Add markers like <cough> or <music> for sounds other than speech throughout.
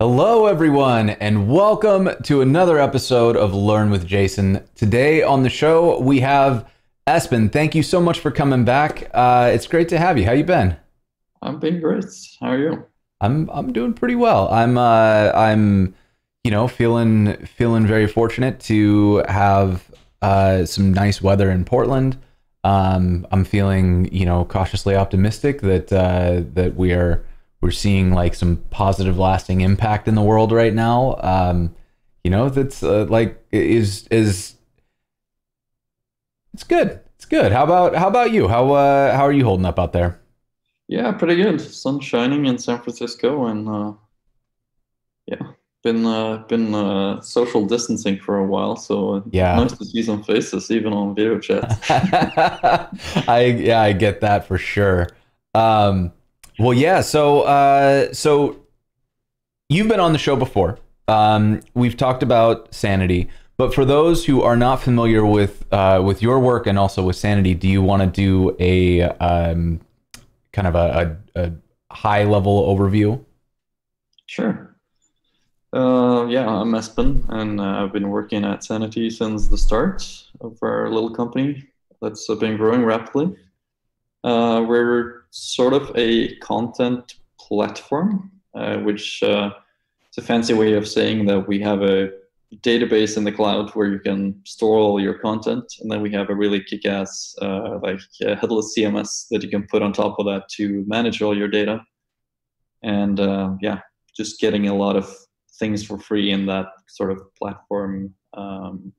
Hello, everyone, and welcome to another episode of Learn with Jason. Today on the show, we have Espen. Thank you so much for coming back. Uh, it's great to have you. How you been? I'm been great. How are you? I'm I'm doing pretty well. I'm uh, I'm you know feeling feeling very fortunate to have uh, some nice weather in Portland. Um, I'm feeling you know cautiously optimistic that uh, that we are we're seeing like some positive lasting impact in the world right now. Um you know that's uh, like is is it's good. It's good. How about how about you? How uh how are you holding up out there? Yeah pretty good. Sun shining in san francisco and uh yeah been uh been uh social distancing for a while so yeah. nice to see some faces even on video chat <laughs> i yeah i get that for sure. Um well, yeah. So, uh, so you've been on the show before. Um, we've talked about sanity, but for those who are not familiar with uh, with your work and also with sanity, do you want to do a um, kind of a, a, a high level overview? Sure. Uh, yeah, I'm Espen, and uh, I've been working at Sanity since the start of our little company that's been growing rapidly. Uh, we're sort of a content platform, uh, which uh, is a fancy way of saying that we have a database in the cloud where you can store all your content, and then we have a really kick-ass uh, like headless CMS that you can put on top of that to manage all your data. And uh, yeah, just getting a lot of things for free in that sort of platform um,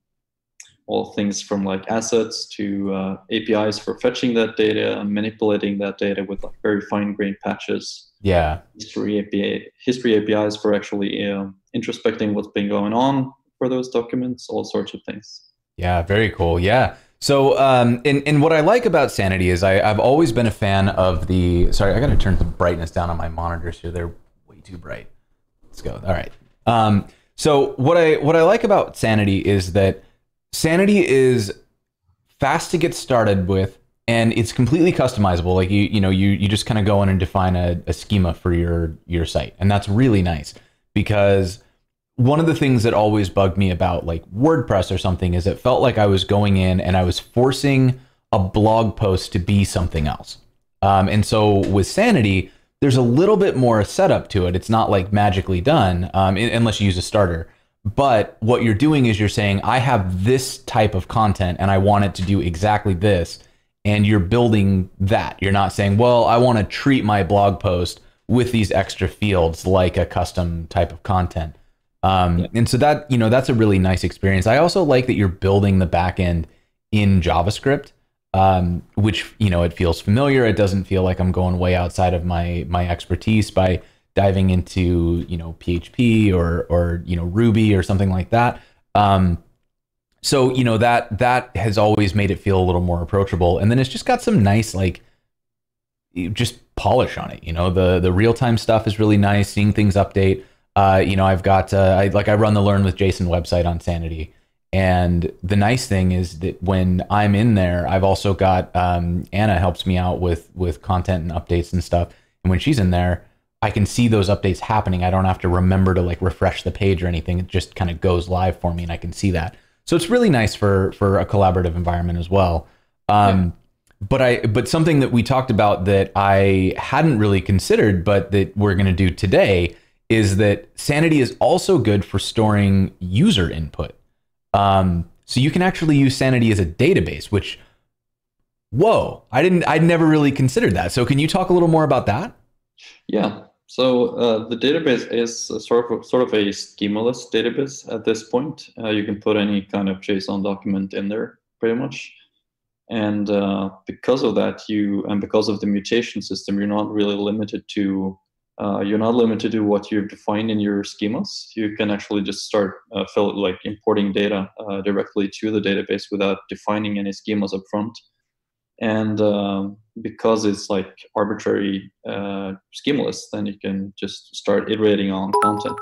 all things from like assets to uh, APIs for fetching that data and manipulating that data with like very fine grained patches. Yeah. History API, history APIs for actually uh, introspecting what's been going on for those documents, all sorts of things. Yeah, very cool. Yeah. So, um, and, and what I like about Sanity is I, I've always been a fan of the. Sorry, I got to turn the brightness down on my monitors here. They're way too bright. Let's go. All right. Um, so what I what I like about Sanity is that Sanity is fast to get started with and it's completely customizable. Like you, you know, you you just kind of go in and define a, a schema for your your site, and that's really nice because one of the things that always bugged me about like WordPress or something is it felt like I was going in and I was forcing a blog post to be something else. Um, and so with Sanity, there's a little bit more setup to it. It's not like magically done um, unless you use a starter. But what you're doing is you're saying, I have this type of content and I want it to do exactly this. And you're building that. You're not saying, well, I want to treat my blog post with these extra fields like a custom type of content. Um, yeah. And so that, you know, that's a really nice experience. I also like that you're building the backend in JavaScript, um, which, you know, it feels familiar. It doesn't feel like I'm going way outside of my, my expertise by diving into you know PHP or or you know Ruby or something like that. Um, so you know that that has always made it feel a little more approachable, and then it's just got some nice like just polish on it. You know the the real time stuff is really nice. Seeing things update. Uh, you know I've got uh, I like I run the Learn with Jason website on Sanity. And the nice thing is that when I'm in there, I've also got um, Anna helps me out with with content and updates and stuff. And when she's in there, I can see those updates happening. I don't have to remember to like refresh the page or anything. It just kind of goes live for me and I can see that. So it's really nice for for a collaborative environment as well. Um, yeah. But I but something that we talked about that I hadn't really considered, but that we're going to do today is that Sanity is also good for storing user input. Um, so you can actually use Sanity as a database, which whoa, I didn't I'd never really considered that. So can you talk a little more about that? Yeah, so uh, the database is sort of sort of a schemaless database at this point. Uh, you can put any kind of JSON document in there, pretty much. And uh, because of that, you and because of the mutation system, you're not really limited to uh, you're not limited to what you've defined in your schemas. You can actually just start uh, fill, like importing data uh, directly to the database without defining any schemas up front and um, because it's like arbitrary uh, schemaless then you can just start iterating on content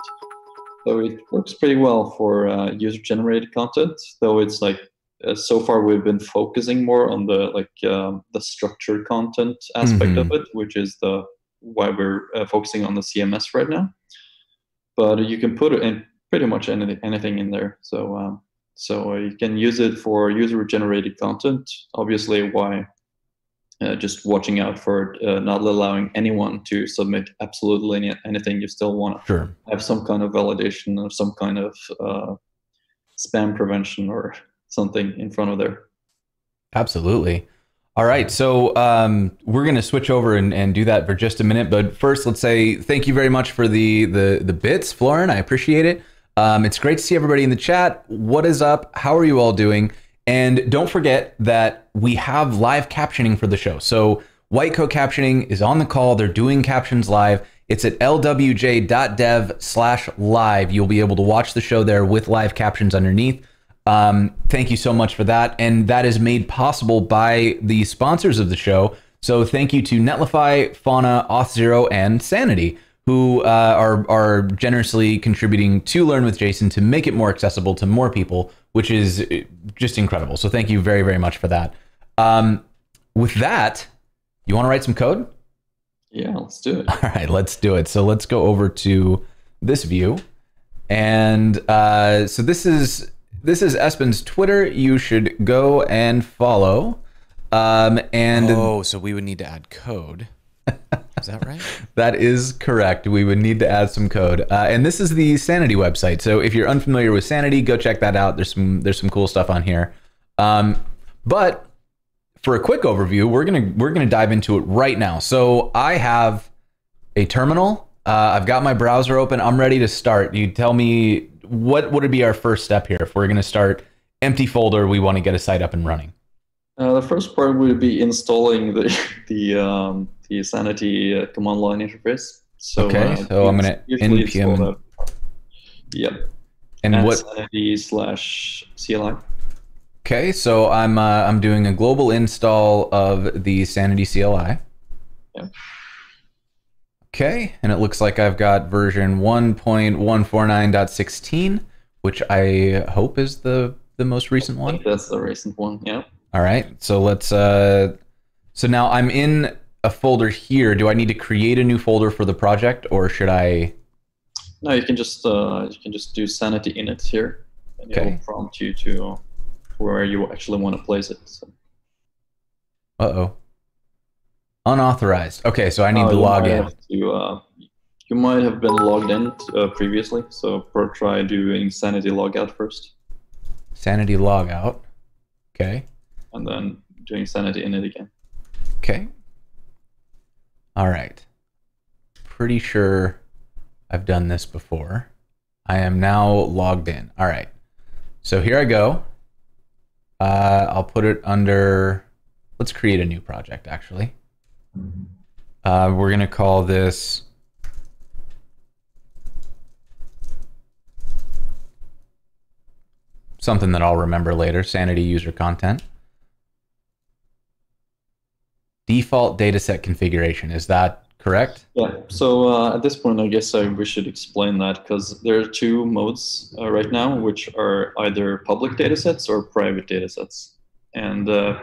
so it works pretty well for uh, user generated content though it's like uh, so far we've been focusing more on the like um, the structured content aspect mm-hmm. of it which is the why we're uh, focusing on the cms right now but you can put it in pretty much anything anything in there. So um, so you can use it for user generated content. Obviously, why uh, just watching out for uh, not allowing anyone to submit absolutely any, anything. You still want to Sure. have some kind of validation or some kind of uh, spam prevention or something in front of there. Absolutely. All right. So um, we're going to switch over and, and do that for just a minute. But first, let's say thank you very much for the the the bits, Florin. I appreciate it. Um, it's great to see everybody in the chat. What is up? How are you all doing? And don't forget that we have live captioning for the show. So White Coat Captioning is on the call. They're doing captions live. It's at lwj.dev slash live. You'll be able to watch the show there with live captions underneath. Um, thank you so much for that. And that is made possible by the sponsors of the show. So thank you to Netlify, Fauna, Auth0, and Sanity, who uh, are, are generously contributing to Learn with Jason to make it more accessible to more people, which is uh, just incredible. So thank you very, very much for that. Um, with that, you want to write some code? Yeah, let's do it. <laughs> All right, let's do it. So let's go over to this view. And uh, so this is this is Espen's Twitter. You should go and follow. Um, and Oh, so we would need to add code. Is that right? <laughs> that is correct. We would need to add some code. Uh, and this is the Sanity website. So if you're unfamiliar with Sanity, go check that out. There's some there's some cool stuff on here. Um, but for a quick overview, we're gonna we're gonna dive into it right now. So I have a terminal. Uh, I've got my browser open. I'm ready to start. You tell me what would be our first step here if we're gonna start empty folder. We want to get a site up and running. Uh, the first part would be installing the <laughs> the um, the Sanity uh, command line interface. So, Okay, uh, so I'm gonna npm. Yep. And at what Sanity slash CLI. Okay, so I'm uh, I'm doing a global install of the Sanity CLI. Yeah. Okay, and it looks like I've got version 1.149.16, which I hope is the the most recent I one. think that's the recent one. Yeah. All right, so let's. Uh, so now I'm in a folder here. Do I need to create a new folder for the project, or should I? No, you can just uh, you can just do Sanity init here, and it'll prompt you to where you actually want to place it. So, Uh oh. Unauthorized. Okay, so I need uh, to log in. to, uh, you might have been logged in uh, previously, so try doing Sanity logout first, Sanity logout. Okay. And then doing Sanity init again. Okay. All right. Pretty sure I've done this before. I am now logged in. All right. So here I go. Uh, I'll put it under. Let's create a new project. Actually, uh, we're gonna call this. Something that I'll remember later. Sanity user content default dataset configuration. Is that correct? Yeah. So uh, at this point, I guess I, we should explain that because there are two modes uh, right now, which are either public datasets or private datasets. And uh,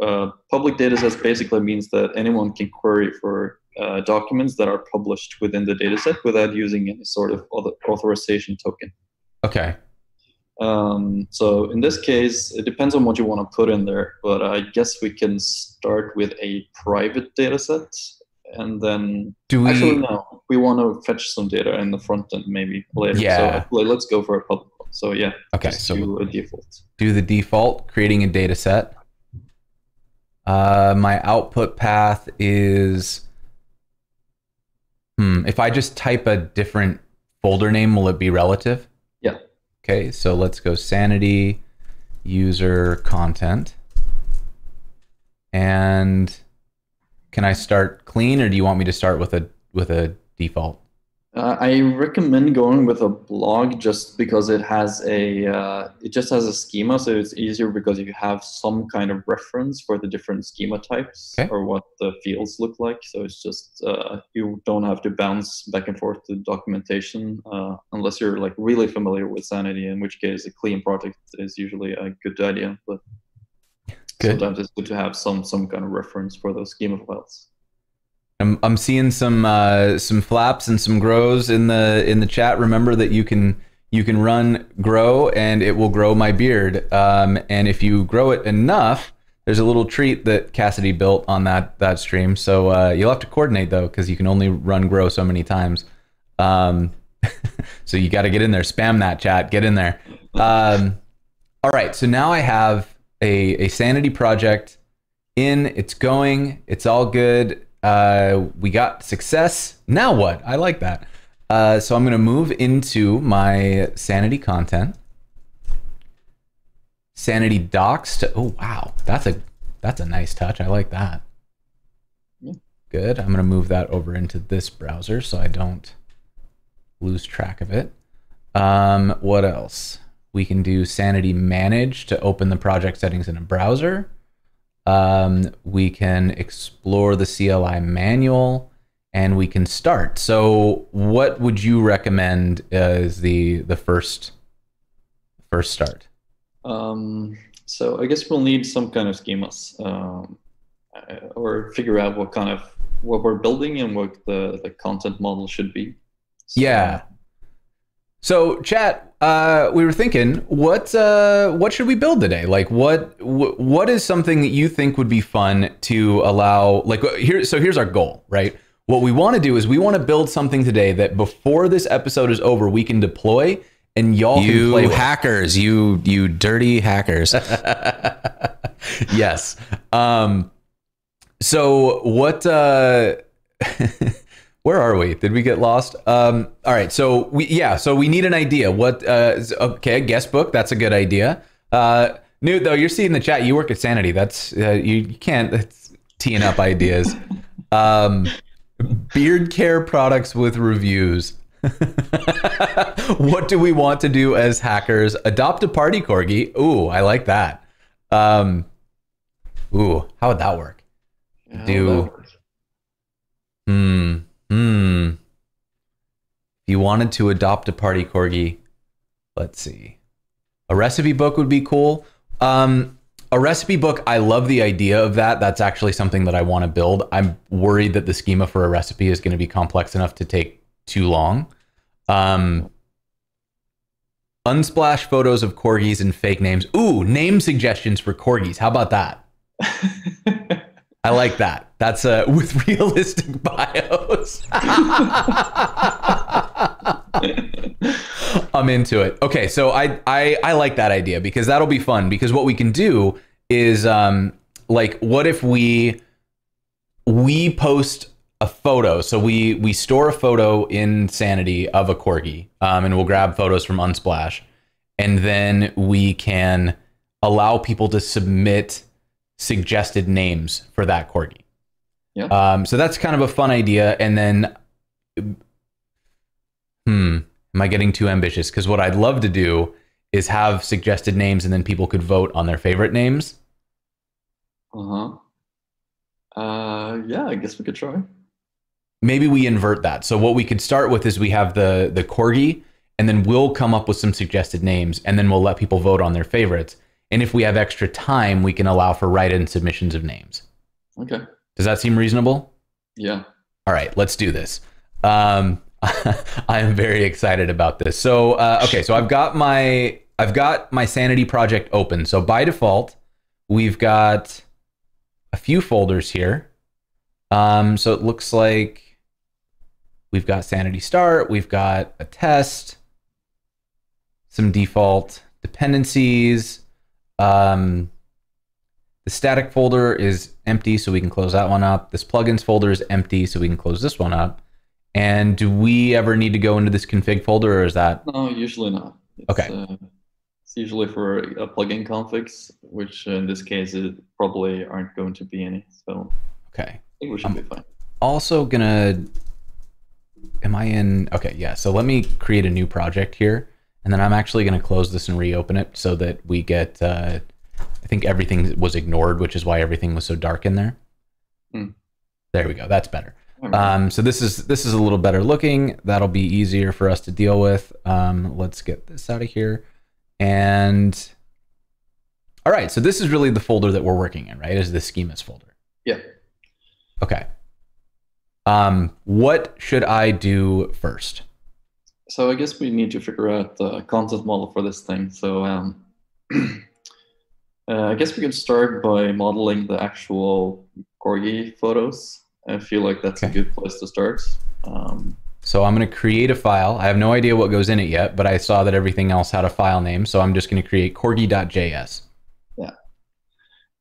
uh, public datasets basically means that anyone can query for uh, documents that are published within the dataset without using any sort of author- authorization token. Okay. Um, so in this case, it depends on what you want to put in there, but I guess we can start with a private dataset and then Do we? Actually, no. We want to fetch some data in the front end maybe later. So Yeah. actually, let's go for a public one. So yeah, okay. So do a default. do the default, creating a data set. Uh, my output path is. Hmm. If I just type a different folder name, will it be relative? Okay. So let's go sanity, user content, and can I start clean, or do you want me to start with a with a default? Uh, I recommend going with a blog just because it has a uh, it just has a schema, so it's easier because you have some kind of reference for the different schema types Okay. or what the fields look like. So it's just uh, you don't have to bounce back and forth to documentation uh, unless you're like really familiar with Sanity, in which case a clean project is usually a good idea. But Good. sometimes it's good to have some some kind of reference for those schema files. I'm, I'm seeing some uh, some flaps and some grows in the in the chat. Remember that you can you can run grow and it will grow my beard. Um, and if you grow it enough, there's a little treat that Cassidy built on that that stream. So uh, you'll have to coordinate though because you can only run grow so many times. Um, <laughs> so you got to get in there, spam that chat, get in there. Um, all right, so now I have a, a sanity project in. It's going. It's all good. Uh, we got success. Now what? I like that. Uh, so I'm going to move into my sanity content. Sanity docs to. Oh wow, that's a that's a nice touch. I like that. Yeah. Good. I'm going to move that over into this browser so I don't lose track of it. Um, what else? We can do sanity manage to open the project settings in a browser. Um, we can explore the CLI manual and we can start. So, what would you recommend as the the first first start? Um, so I guess we'll need some kind of schemas, um, or figure out what kind of what we're building and what the, the content model should be. So, Yeah. So, chat, uh, we were thinking, what uh, what should we build today? Like, what wh- what is something that you think would be fun to allow? Like, here, so here's our goal, right? What we want to do is we want to build something today that before this episode is over, we can deploy and y'all can You play with. hackers, you you dirty hackers. <laughs> yes. Um, so what? Uh, <laughs> where are we? Did we get lost? Um, all right. So we yeah. So we need an idea. What? Uh, is- okay, guest book. That's a good idea. Uh, Knut, though, you're seeing the chat. You work at Sanity. That's uh, you, you can't that's teeing up ideas. <laughs> Um, beard care products with reviews. <laughs> what do we want to do as hackers? Adopt a party corgi. Ooh, I like that. Um, ooh, how would that work? yeah, do- Hmm. Hmm. If you wanted to adopt a party corgi, let's see. A recipe book would be cool. Um, a recipe book, I love the idea of that. That's actually something that I want to build. I'm worried that the schema for a recipe is going to be complex enough to take too long. Um, unsplash photos of corgis and fake names. Ooh, name suggestions for corgis. How about that? <laughs> I like that. That's uh, with <laughs> realistic bios. I'm into it. Okay, so I, I I like that idea because that'll be fun. Because what we can do is um like what if we we post a photo. So we we store a photo in Sanity of a corgi, um, and we'll grab photos from Unsplash, and then we can allow people to submit suggested names for that corgi. Yeah. Um, so that's kind of a fun idea. And then, hmm, am I getting too ambitious? Because what I'd love to do is have suggested names, and then people could vote on their favorite names. uh-huh. Uh, yeah, I guess we could try. maybe we invert that. So what we could start with is we have the the corgi, and then we'll come up with some suggested names, and then we'll let people vote on their favorites. And if we have extra time, we can allow for write-in submissions of names. Okay. Does that seem reasonable? Yeah. All right, let's do this. Um, <laughs> I am very excited about this. So, uh, okay, so I've got my I've got my sanity project open. So by default, we've got a few folders here. Um, so it looks like we've got sanity start, we've got a test, some default dependencies. Um, the static folder is empty, so we can close that one up. This plugins folder is empty, so we can close this one up. And do we ever need to go into this config folder, or is that No, usually not. It's, Okay. Uh, it's usually for a plugin configs, which in this case it probably aren't going to be any. So okay? I think we should be fine. Also gonna. Am I in? Okay, yeah. So let me create a new project here, and then I'm actually gonna close this and reopen it so that we get. Uh, I think everything was ignored, which is why everything was so dark in there. Hmm. There we go. That's better. Um, so this is this is a little better looking. That'll be easier for us to deal with. Um, let's get this out of here. And all right, so this is really the folder that we're working in, right? Is the schemas folder. yeah. Okay. Um, what should I do first? So I guess we need to figure out the content model for this thing. So um, <clears throat> uh, I guess we can start by modeling the actual corgi photos. I feel like that's Okay. a good place to start. Um, So I'm going to create a file. I have no idea what goes in it yet, but I saw that everything else had a file name. So I'm just going to create corgi.js. Yeah.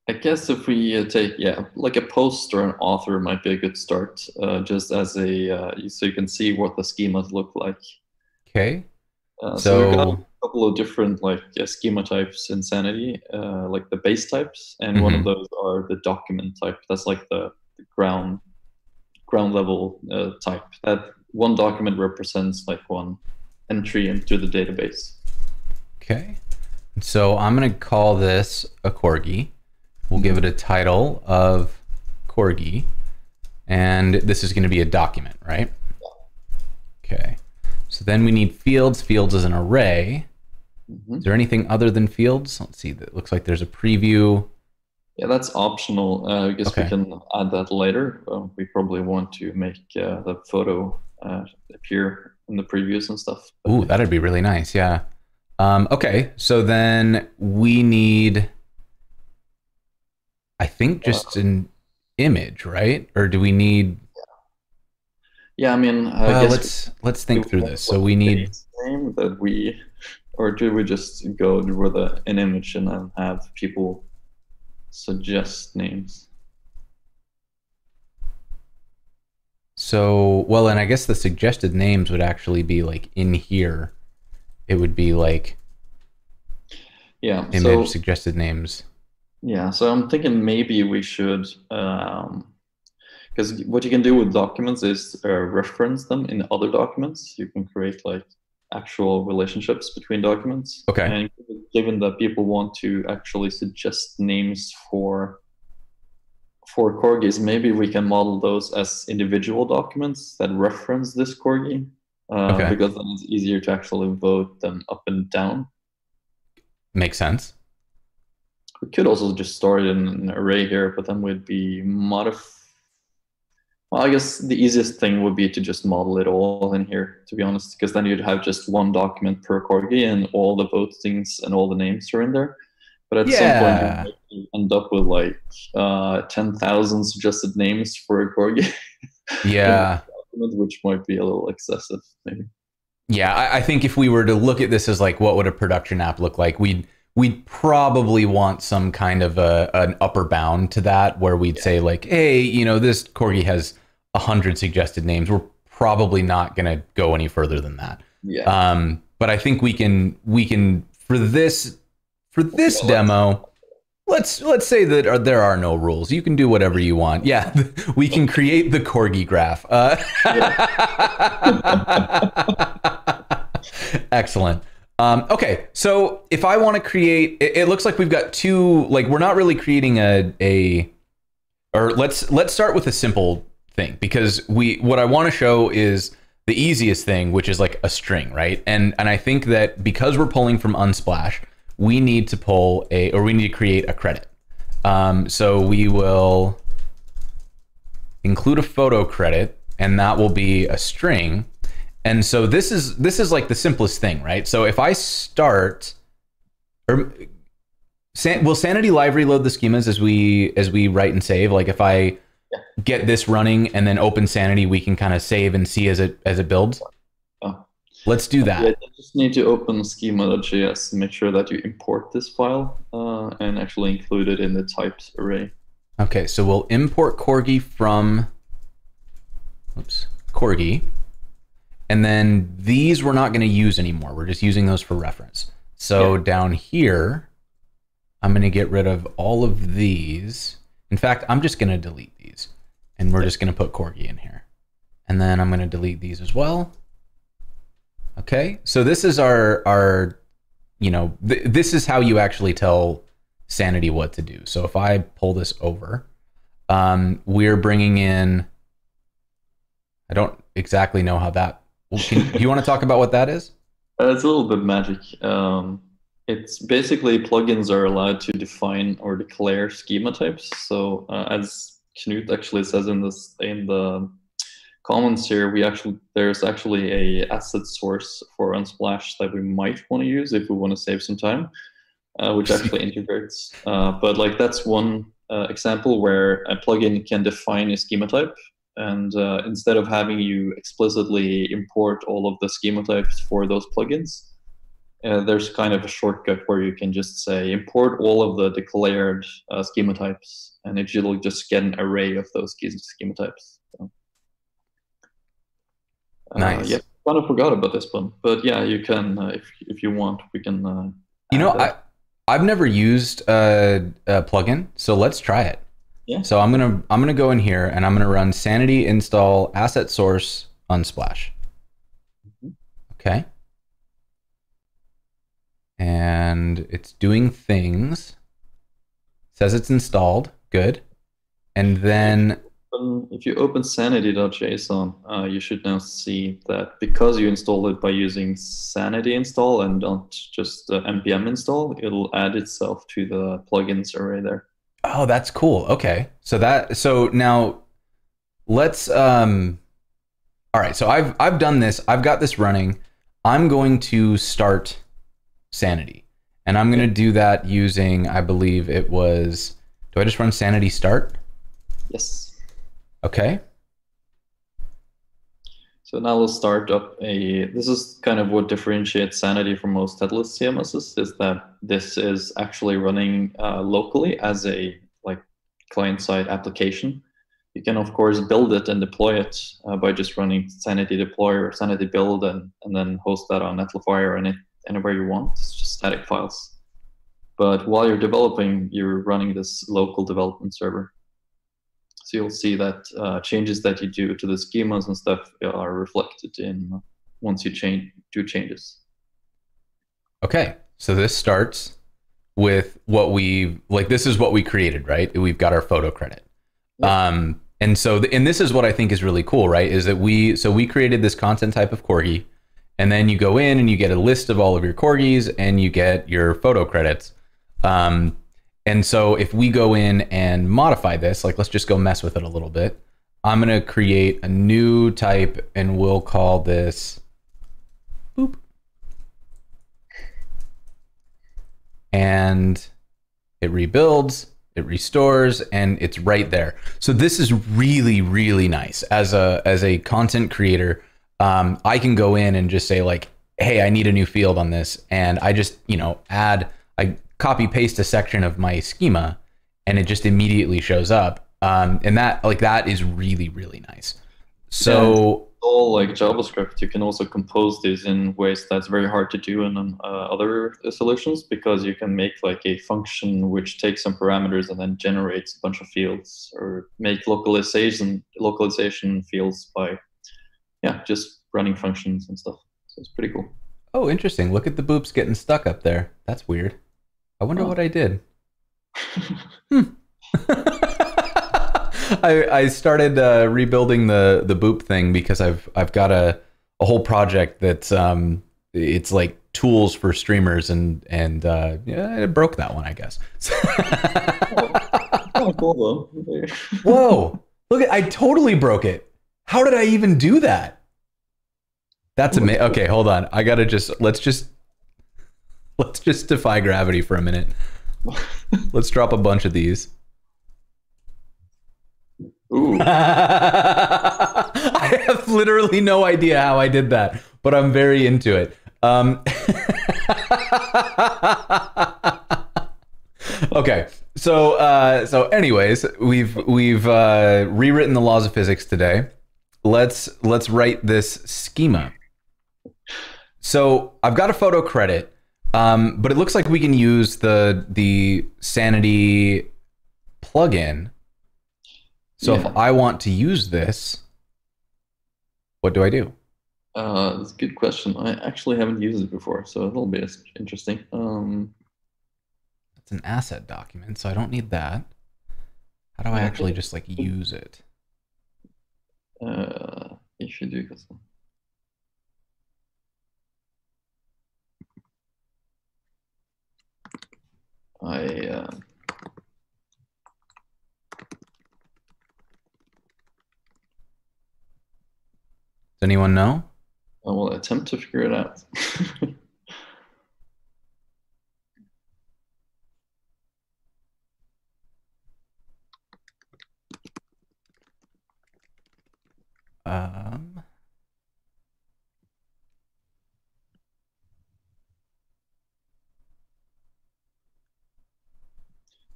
I guess if we uh, take yeah, like a post or an author might be a good start, uh, just as a uh, so you can see what the schemas look like. Okay. Uh, so, we've got a couple of different like uh, schema types in Sanity, uh, like the base types, and one of those are the document type. That's like the, the ground ground level uh, type. That one document represents like one entry into the database. okay. So I'm going to call this a corgi. We'll give it a title of corgi. And this is going to be a document, right? Okay. So then we need fields. Fields is an array. Mhm. Is there anything other than fields? Let's see. That looks like there's a preview. Yeah, that's optional. Uh, I guess Okay. we can add that later. Um, we probably want to make uh, the photo uh, appear in the previews and stuff. Ooh, that'd be really nice. Yeah. Um, okay. So then we need, I think, just an image, right? Or do we need? Yeah, I mean, I let's let's think through this. So we need. name that we, or do we just go with a, an image and then have people suggest names? So well, and I guess the suggested names would actually be like in here. It would be like Yeah. image So suggested names. yeah, so I'm thinking maybe we should, um, because what you can do with documents is uh, reference them in other documents. You can create like actual relationships between documents. Okay. And given that people want to actually suggest names for for corgis, maybe we can model those as individual documents that reference this corgi, uh, Okay. because then it's easier to actually vote them up and down. Makes sense. We could also just store it in an array here, but then we'd be modif. Well, I guess the easiest thing would be to just model it all in here, to be honest, because then you'd have just one document per corgi and all the votings and all the names are in there. But at Yeah. some point, you end up with like uh, 10,000 suggested names for a corgi, <laughs> Yeah. document, which might be a little excessive, maybe. Yeah, I, I think if we were to look at this as like what would a production app look like, we'd we'd probably want some kind of a, an upper bound to that where we'd say like, hey, you know, this corgi has a hundred suggested names. We're probably not gonna go any further than that. Yeah. Um, but I think we can we can for this for this demo. Let's let's say that uh, there are no rules. You can do whatever you want. Yeah, <laughs> we can create the corgi graph. Uh, <laughs> excellent. Um, okay, so if I want to create, it, it looks like we've got two. Like we're not really creating a a, or let's let's start with a simple thing because we what I want to show is the easiest thing, which is like a string, right? And and I think that because we're pulling from Unsplash, we need to pull a or we need to create a credit. Um, so we will include a photo credit, and that will be a string. And so this is this is like the simplest thing, right? So if I start, or San, will Sanity Live reload the schemas as we as we write and save? Like if I get this running and then open Sanity, we can kind of save and see as it as it builds. Oh. Let's do that. Yeah, just need to open schema.js and make sure that you import this file uh, and actually include it in the types array. Okay, so we'll import Corgi from oops, Corgi. And then these we're not going to use anymore. We're just using those for reference. So Yeah. down here, I'm going to get rid of all of these. In fact, I'm just going to delete these. And we're just going to put Corgi in here. And then I'm going to delete these as well. Okay, so this is our our, you know, th- this is how you actually tell Sanity what to do. So if I pull this over, um, we're bringing in. I don't exactly know how that. well, Can, do you want to talk about what that is? <laughs> Uh, it's a little bit magic. Um, it's basically plugins are allowed to define or declare schema types. So uh, as Knut actually says in this in the comments here, we actually there's actually a asset source for Unsplash that we might want to use if we want to save some time, uh, which actually <laughs> integrates. Uh, but like that's one uh, example where a plugin can define a schema type, and uh, instead of having you explicitly import all of the schema types for those plugins, uh, there's kind of a shortcut where you can just say import all of the declared uh, schema types, and it will just get an array of those schema types. So, uh, Nice. yeah, kind of forgot about this one, but yeah, you can uh, if if you want, we can. Uh, You know. I I've never used a, a plugin, so let's try it. Yeah. So I'm gonna I'm gonna go in here and I'm gonna run sanity install asset source unsplash. Mhm. Okay. And it's doing things. Says it's installed. Good. And then if you open sanity.json, uh, you should now see that because you installed it by using sanity install and not just uh, npm install, it'll add itself to the plugins array there. Oh, that's cool. Okay. So that so now let's um all right, so I've I've done this. I've got this running. I'm going to start sanity. And I'm going to do that using I believe it was do I just run sanity start? Yes. Okay. So now we'll start up a. This is kind of what differentiates Sanity from most headless CMSs is that this is actually running uh, locally as a like client-side application. You can of course build it and deploy it uh, by just running Sanity deploy or Sanity build and and then host that on Netlify or any, anywhere you want. It's just static files. But while you're developing, you're running this local development server. So you'll see that uh, changes that you do to the schemas and stuff are reflected in uh, once you change do changes. Okay. So this starts with what we like this is what we created, right? We've got our photo credit. Um and so th- and this is what I think is really cool, right? Is that we so we created this content type of corgi and then you go in and you get a list of all of your corgis and you get your photo credits. Um and so if we go in and modify this, like let's just go mess with it a little bit. I'm going to create a new type and we'll call this boop. And it rebuilds, it restores, and it's right there. So this is really, really nice as a as a content creator. Um, I can go in and just say like, "Hey, I need a new field on this," and I just you know add, I copy paste a section of my schema, and it just immediately shows up. Um, and that like that is really, really nice. So All like JavaScript, you can also compose these in ways that's very hard to do in um, uh, other solutions because you can make like a function which takes some parameters and then generates a bunch of fields, or make localization localization fields by yeah just running functions and stuff. So it's pretty cool. oh, interesting. Look at the boops getting stuck up there. That's weird. I wonder Oh. what I did. <laughs> <laughs> I, I started uh, rebuilding the the boop thing because I've I've got a, a whole project that's um it's like tools for streamers and and uh, yeah it broke that one I guess. <laughs> oh, cool though. Whoa! Look at I totally broke it. How did I even do that? That's amazing. Okay, hold on. I gotta just let's just let's just defy gravity for a minute. <laughs> Let's drop a bunch of these. Ooh. <laughs> I have literally no idea how I did that, but I'm very into it. Um, <laughs> okay, so uh, so anyways, we've we've uh, rewritten the laws of physics today. Let's let's write this schema. So I've got a photo credit, um, but it looks like we can use the the sanity plugin. So Yeah. if I want to use this, what do I do? Uh, that's a good question. I actually haven't used it before, so it'll be interesting. Um, It's an asset document, so I don't need that. How do I actually just like use it? Uh, do custom. I uh, Does anyone know? I will attempt to figure it out. <laughs> Um,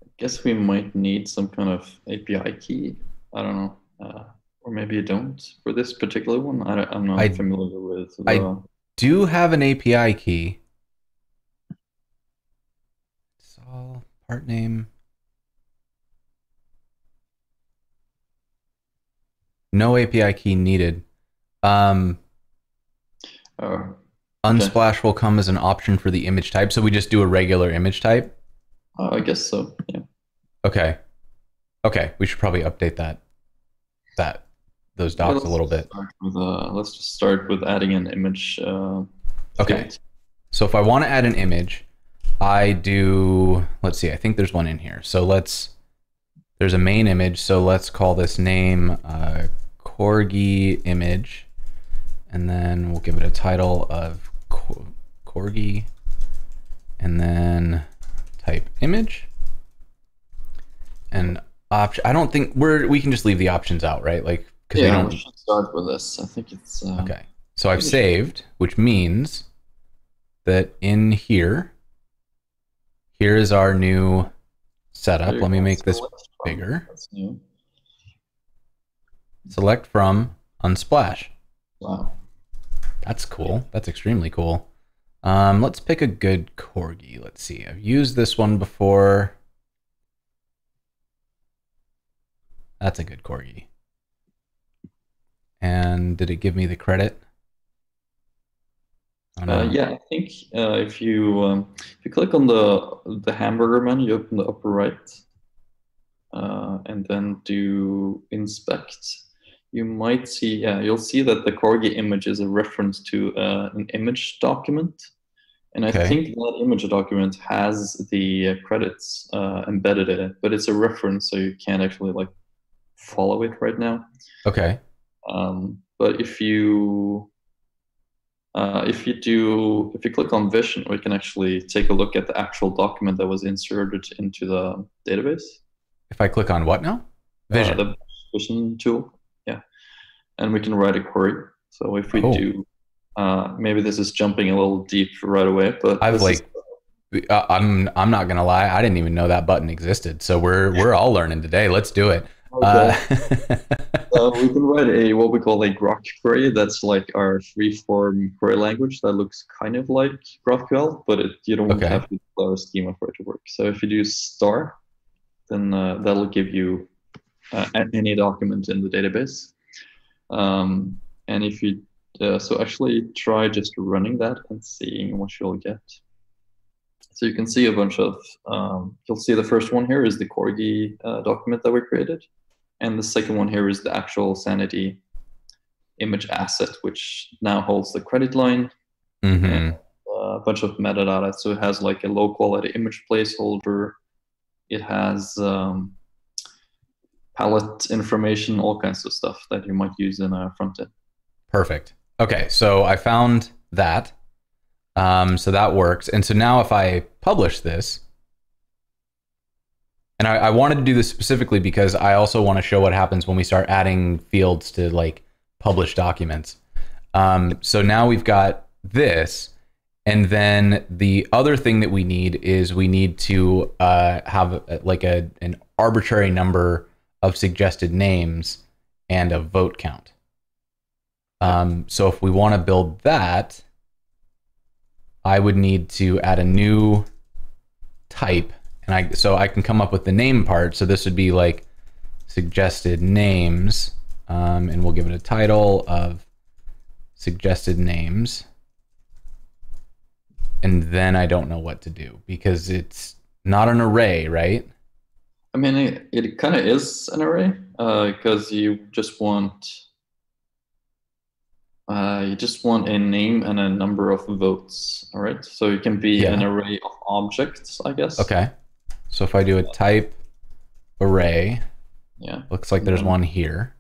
I guess we might need some kind of API key. I don't know. Uh, or maybe you don't for this particular one. I, am not I- familiar with. I- do have an API key. It's all part name. No API key needed. Um, uh, Unsplash will come as an option for the image type. So we just do a regular image type. uh, I guess so. Yeah. Okay. Okay. We should probably update that. That those docs a little bit. with, uh, let's just start with adding an image. Uh, Okay. field. So if I want to add an image, I do, let's see, I think there's one in here. So let's, there's a main image. So let's call this name uh, Corgi image. And then we'll give it a title of Cor- Corgi. And then type image. And option, I don't think we're, we can just leave the options out, right? Like, because Yeah, we we don't, should start with this. I think it's. Uh, Okay. So I've saved, which means that in here, here is our new setup. Let me make this bigger. That's new. Select from Unsplash. Wow. That's cool. That's extremely cool. Um, let's pick a good corgi. Let's see. I've used this one before. That's a good corgi. And did it give me the credit? Uh, yeah, I think uh, if you um, if you click on the the hamburger menu, you open the upper right, uh, and then do inspect. You might see, yeah, you'll see that the corgi image is a reference to uh, an image document, and I think that image document has the uh, credits uh, embedded in it, but it's a reference, so you can't actually like follow it right now. Okay. Um, but if you uh, if you do if you click on Vision, we can actually take a look at the actual document that was inserted into the database. If I click on what now? Uh, Vision. the Vision tool, and we can write a query. So if we do, uh, maybe this is jumping a little deep right away, but I've, this is- Uh, I'm I'm not gonna lie. I didn't even know that button existed. So we're we're all learning today. Let's do it. Okay. Uh, <laughs> Uh, we can write a what we call a GROQ query. That's like our free-form query language that looks kind of like GraphQL, but it, you don't Okay. have to declare a schema for it to work. So if you do star, then uh, that'll give you uh, any document in the database. Um, and if you uh, so actually try just running that and seeing what you'll get. So you can see a bunch of um, you'll see the first one here is the Corgi uh, document that we created. And the second one here is the actual Sanity image asset, which now holds the credit line, mhm. a bunch of metadata. So it has like a low quality image placeholder. It has um, palette information, all kinds of stuff that you might use in a front end. Perfect. Okay, so I found that. Um, so that works. And so now if I publish this, and I, I wanted to do this specifically because I also want to show what happens when we start adding fields to like publish documents. Um, so now we've got this. And then the other thing that we need is we need to uh, have uh, like a, an arbitrary number of suggested names and a vote count. Um, so if we want to build that, I would need to add a new type, and I so I can come up with the name part. So this would be like suggested names, um, and we'll give it a title of suggested names. And then I don't know what to do because it's not an array, right? I mean, it, it kind of is an array because you just want uh, you just want a name and a number of votes. All right, so it can be Yeah. an array of objects, I guess. Okay. So if I do a type array, Yeah. looks like there's one here.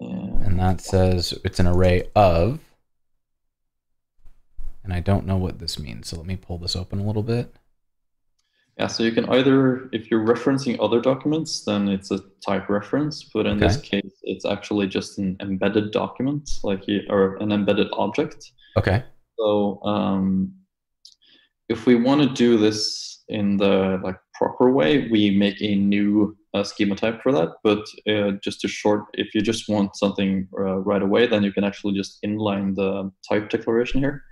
Yeah. And that says it's an array of. And I don't know what this means. So let me pull this open a little bit. Yeah, so you can either, if you're referencing other documents, then it's a type reference. But in this case, it's actually just an embedded document, like you, or an embedded object. Okay. So um, if we want to do this in the like proper way, we make a new uh, schema type for that. But uh, just to short, if you just want something uh, right away, then you can actually just inline the type declaration here.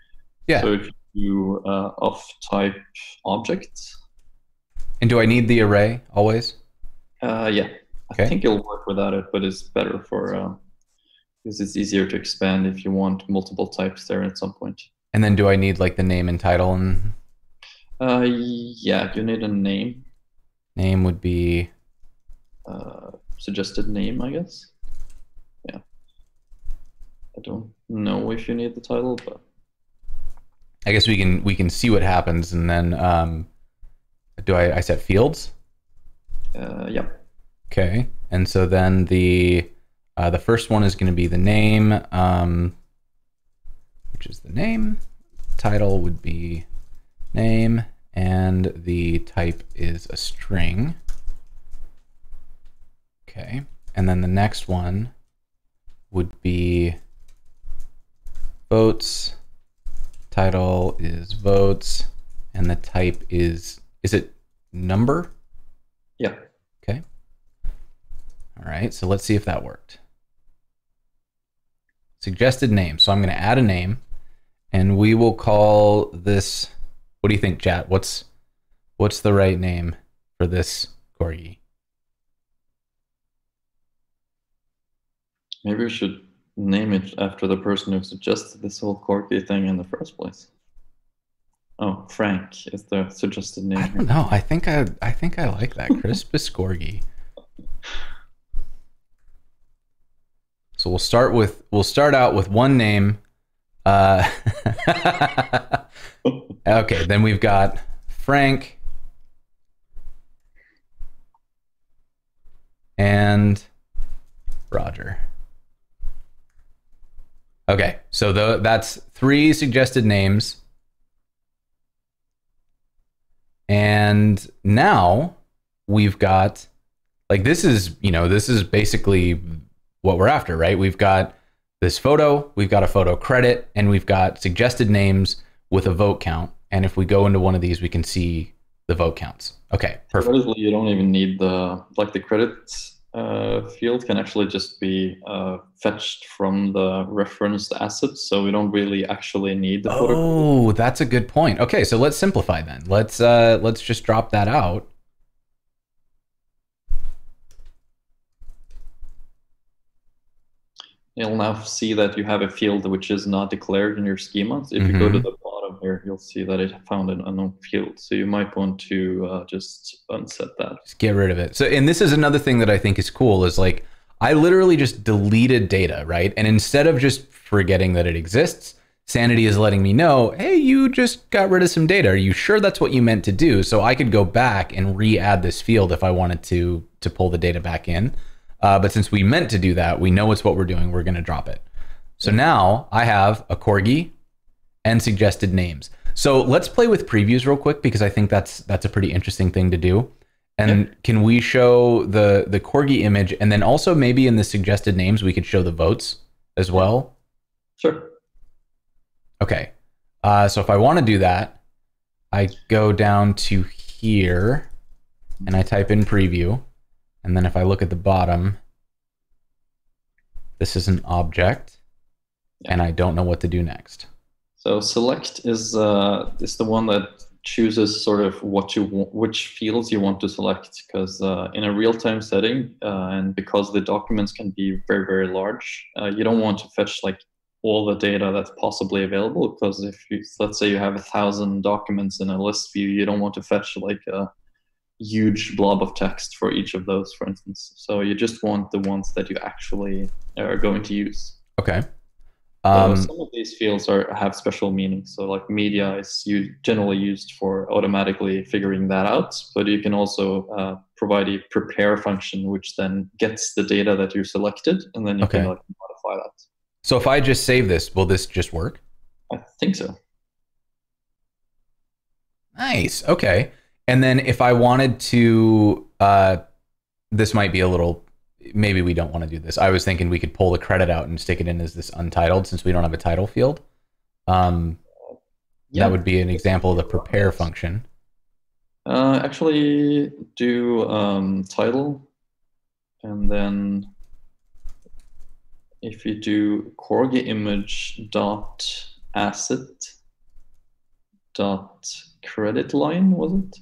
Yeah. So if you uh, of type object. And do I need the array always? Uh, yeah. Okay. I think it'll work without it, but it's better for uh, because it's easier to expand if you want multiple types there at some point. And then do I need like the name and title and Uh, yeah, you need a name, name would be uh, suggested name, I guess. Yeah. I don't know if you need the title, but I guess we can we can see what happens and then um do I I set fields? uh, yeah. Okay. And so then the uh, the first one is going to be the name, um, which is the name. Title would be name, and the type is a string. Okay. And then the next one would be votes. Title is votes, and the type is is it number? Yeah. Okay. All right, so let's see if that worked. Suggested name. So I'm going to add a name and we will call this What do you think, chat? What's what's the right name for this corgi? Maybe we should name it after the person who suggested this whole corky thing in the first place. Oh, Frank is the suggested name. I don't know. I think I I think I like that Crispus <laughs> corgi. So we'll start with we'll start out with one name. Uh, <laughs> okay, then we've got Frank and Roger. Okay, so the, that's three suggested names. And now we've got like this is, you know, this is basically what we're after, right? We've got this photo, we've got a photo credit, and we've got suggested names with a vote count. And if we go into one of these, we can see the vote counts. Okay, perfect. You don't even need the like the credits uh, field can actually just be uh, fetched from the referenced assets, so we don't really actually need the photo. Oh, that's a good point. Okay, so let's simplify then. Let's uh let's just drop that out. You'll now see that you have a field which is not declared in your schema. So if you go to Mhm. the here, you'll see that it found an unknown field. So you might want to uh, just unset that. Just get rid of it. So, and this is another thing that I think is cool is like I literally just deleted data, right? And instead of just forgetting that it exists, Sanity is letting me know, hey, you just got rid of some data. Are you sure that's what you meant to do? So I could go back and re-add this field if I wanted to to pull the data back in. Uh, but since we meant to do that, we know it's what we're doing. We're going to drop it. So now I have a corgi and suggested names. So let's play with previews real quick because I think that's that's a pretty interesting thing to do. And can we show the the corgi image and then also maybe in the suggested names we could show the votes as well? Sure. Okay. Uh, so if I want to do that, I go down to here and I type in preview. And then if I look at the bottom, this is an object and I don't know what to do next. So select is uh, is the one that chooses sort of what you wa- which fields you want to select because uh, in a real time setting uh, and because the documents can be very very large, uh, you don't want to fetch like all the data that's possibly available because if you let's say you have a thousand documents in a list view, you don't want to fetch like a huge blob of text for each of those, for instance. So you just want the ones that you actually are going to use. Okay. Um, some of these fields are have special meanings. So like media is u- generally used for automatically figuring that out, but you can also uh, provide a prepare function, which then gets the data that you selected, and then you Okay. can like modify that. So if I just save this, will this just work? I think so. Nice. Okay. And then if I wanted to, uh, this might be a little. Maybe we don't want to do this. I was thinking we could pull the credit out and stick it in as this untitled since we don't have a title field. Um, Yeah. That would be an example of the prepare function. Uh, actually, do um, title, and then if you do corgi image dot asset dot credit line, was it?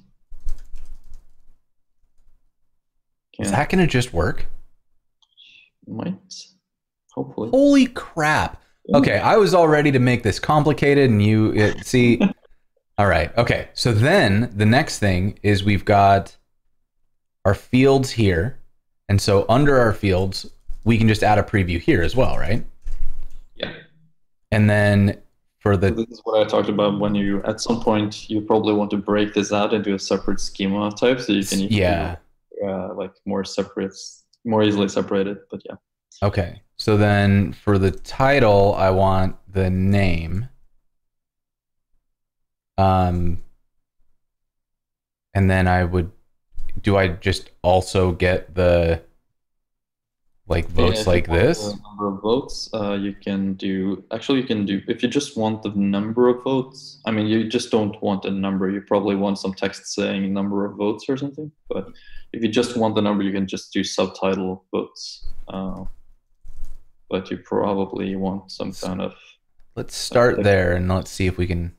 Is that going to just work? Might hopefully. Holy crap. Okay, I was all ready to make this complicated, and you it, see. <laughs> all right. Okay. So then the next thing is we've got our fields here, and so under our fields we can just add a preview here as well, right? Yeah. And then for So the This is what I talked about when you, at some point, you probably want to break this out into a separate schema type so you can use, yeah. uh, like more separate, more easily separated. But yeah, Okay. So then for the title, I want the name. Um and then I would do I just also get the like votes you like this? Number of votes, uh, you can do. Actually, you can do if you just want the number of votes. I mean, you just don't want a number. You probably want some text saying number of votes or something. But if you just want the number, you can just do subtitle votes. Uh, but you probably want some kind of Let's start there and let's see if we can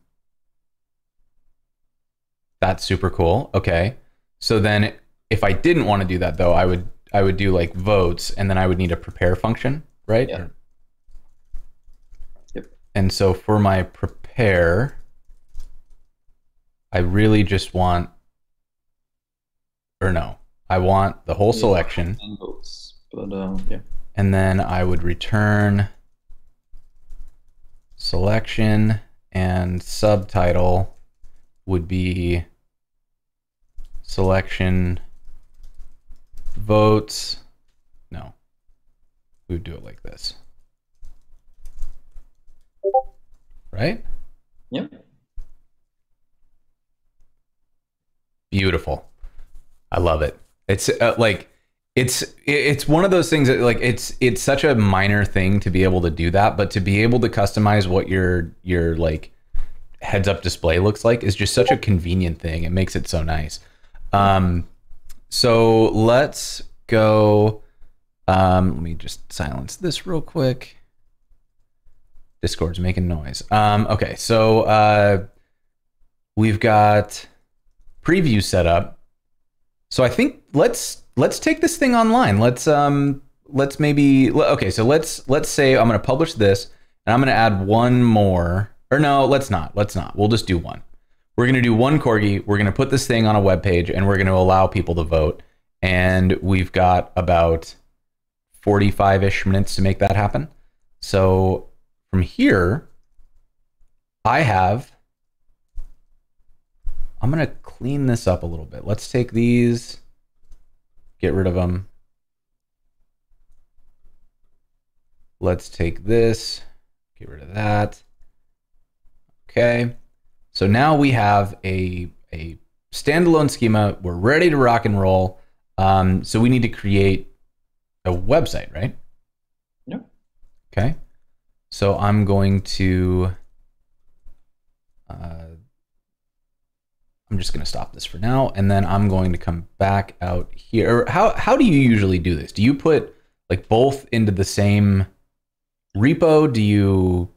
That's super cool. Okay. So then if I didn't want to do that though, I would I would do like votes and then I would need a prepare function, right? Yeah. Or- Yep. And so for my prepare, I really just want or no, I want the whole Yeah. selection and votes. But uh, yeah, and then I would return selection and subtitle would be selection votes. No, we would do it like this. Right? yeah. Beautiful. I love it. It's uh, like it's it's one of those things that like it's it's such a minor thing to be able to do that, but to be able to customize what your your like heads up display looks like is just such a convenient thing. It makes it so nice. Um, so let's go. Um, let me just silence this real quick. Discord's making noise. Um, okay, so uh, we've got preview set up. So I think let's let's take this thing online. Let's um let's maybe okay. So let's let's say I'm going to publish this and I'm going to add one more. Or no, let's not. Let's not. We'll just do one. We're going to do one corgi. We're going to put this thing on a web page and we're going to allow people to vote. And we've got about 45 ish minutes to make that happen. So from here, I have I'm going to clean this up a little bit. Let's take these, get rid of them. Let's take this, get rid of that. Okay. So now we have a, a standalone schema. We're ready to rock and roll. Um, so we need to create a website, right? Yeah. Okay. So I'm going to. Uh, I'm just going to stop this for now, and then I'm going to come back out here. How how do you usually do this? Do you put like both into the same repo? Do you?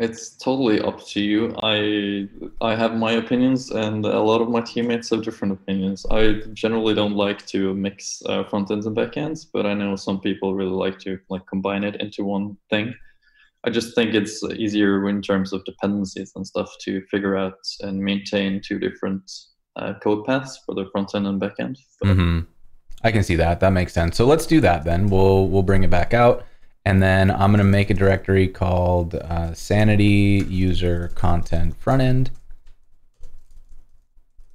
It's totally up to you. I I have my opinions, and a lot of my teammates have different opinions. I generally don't like to mix uh, front ends and back ends, but I know some people really like to like combine it into one thing. I just think it's easier in terms of dependencies and stuff to figure out and maintain two different uh, code paths for the front end and back end. Mhm. I can see that. That makes sense. So let's do that then. We'll we'll bring it back out, and then I'm gonna make a directory called uh, Sanity User Content Front End,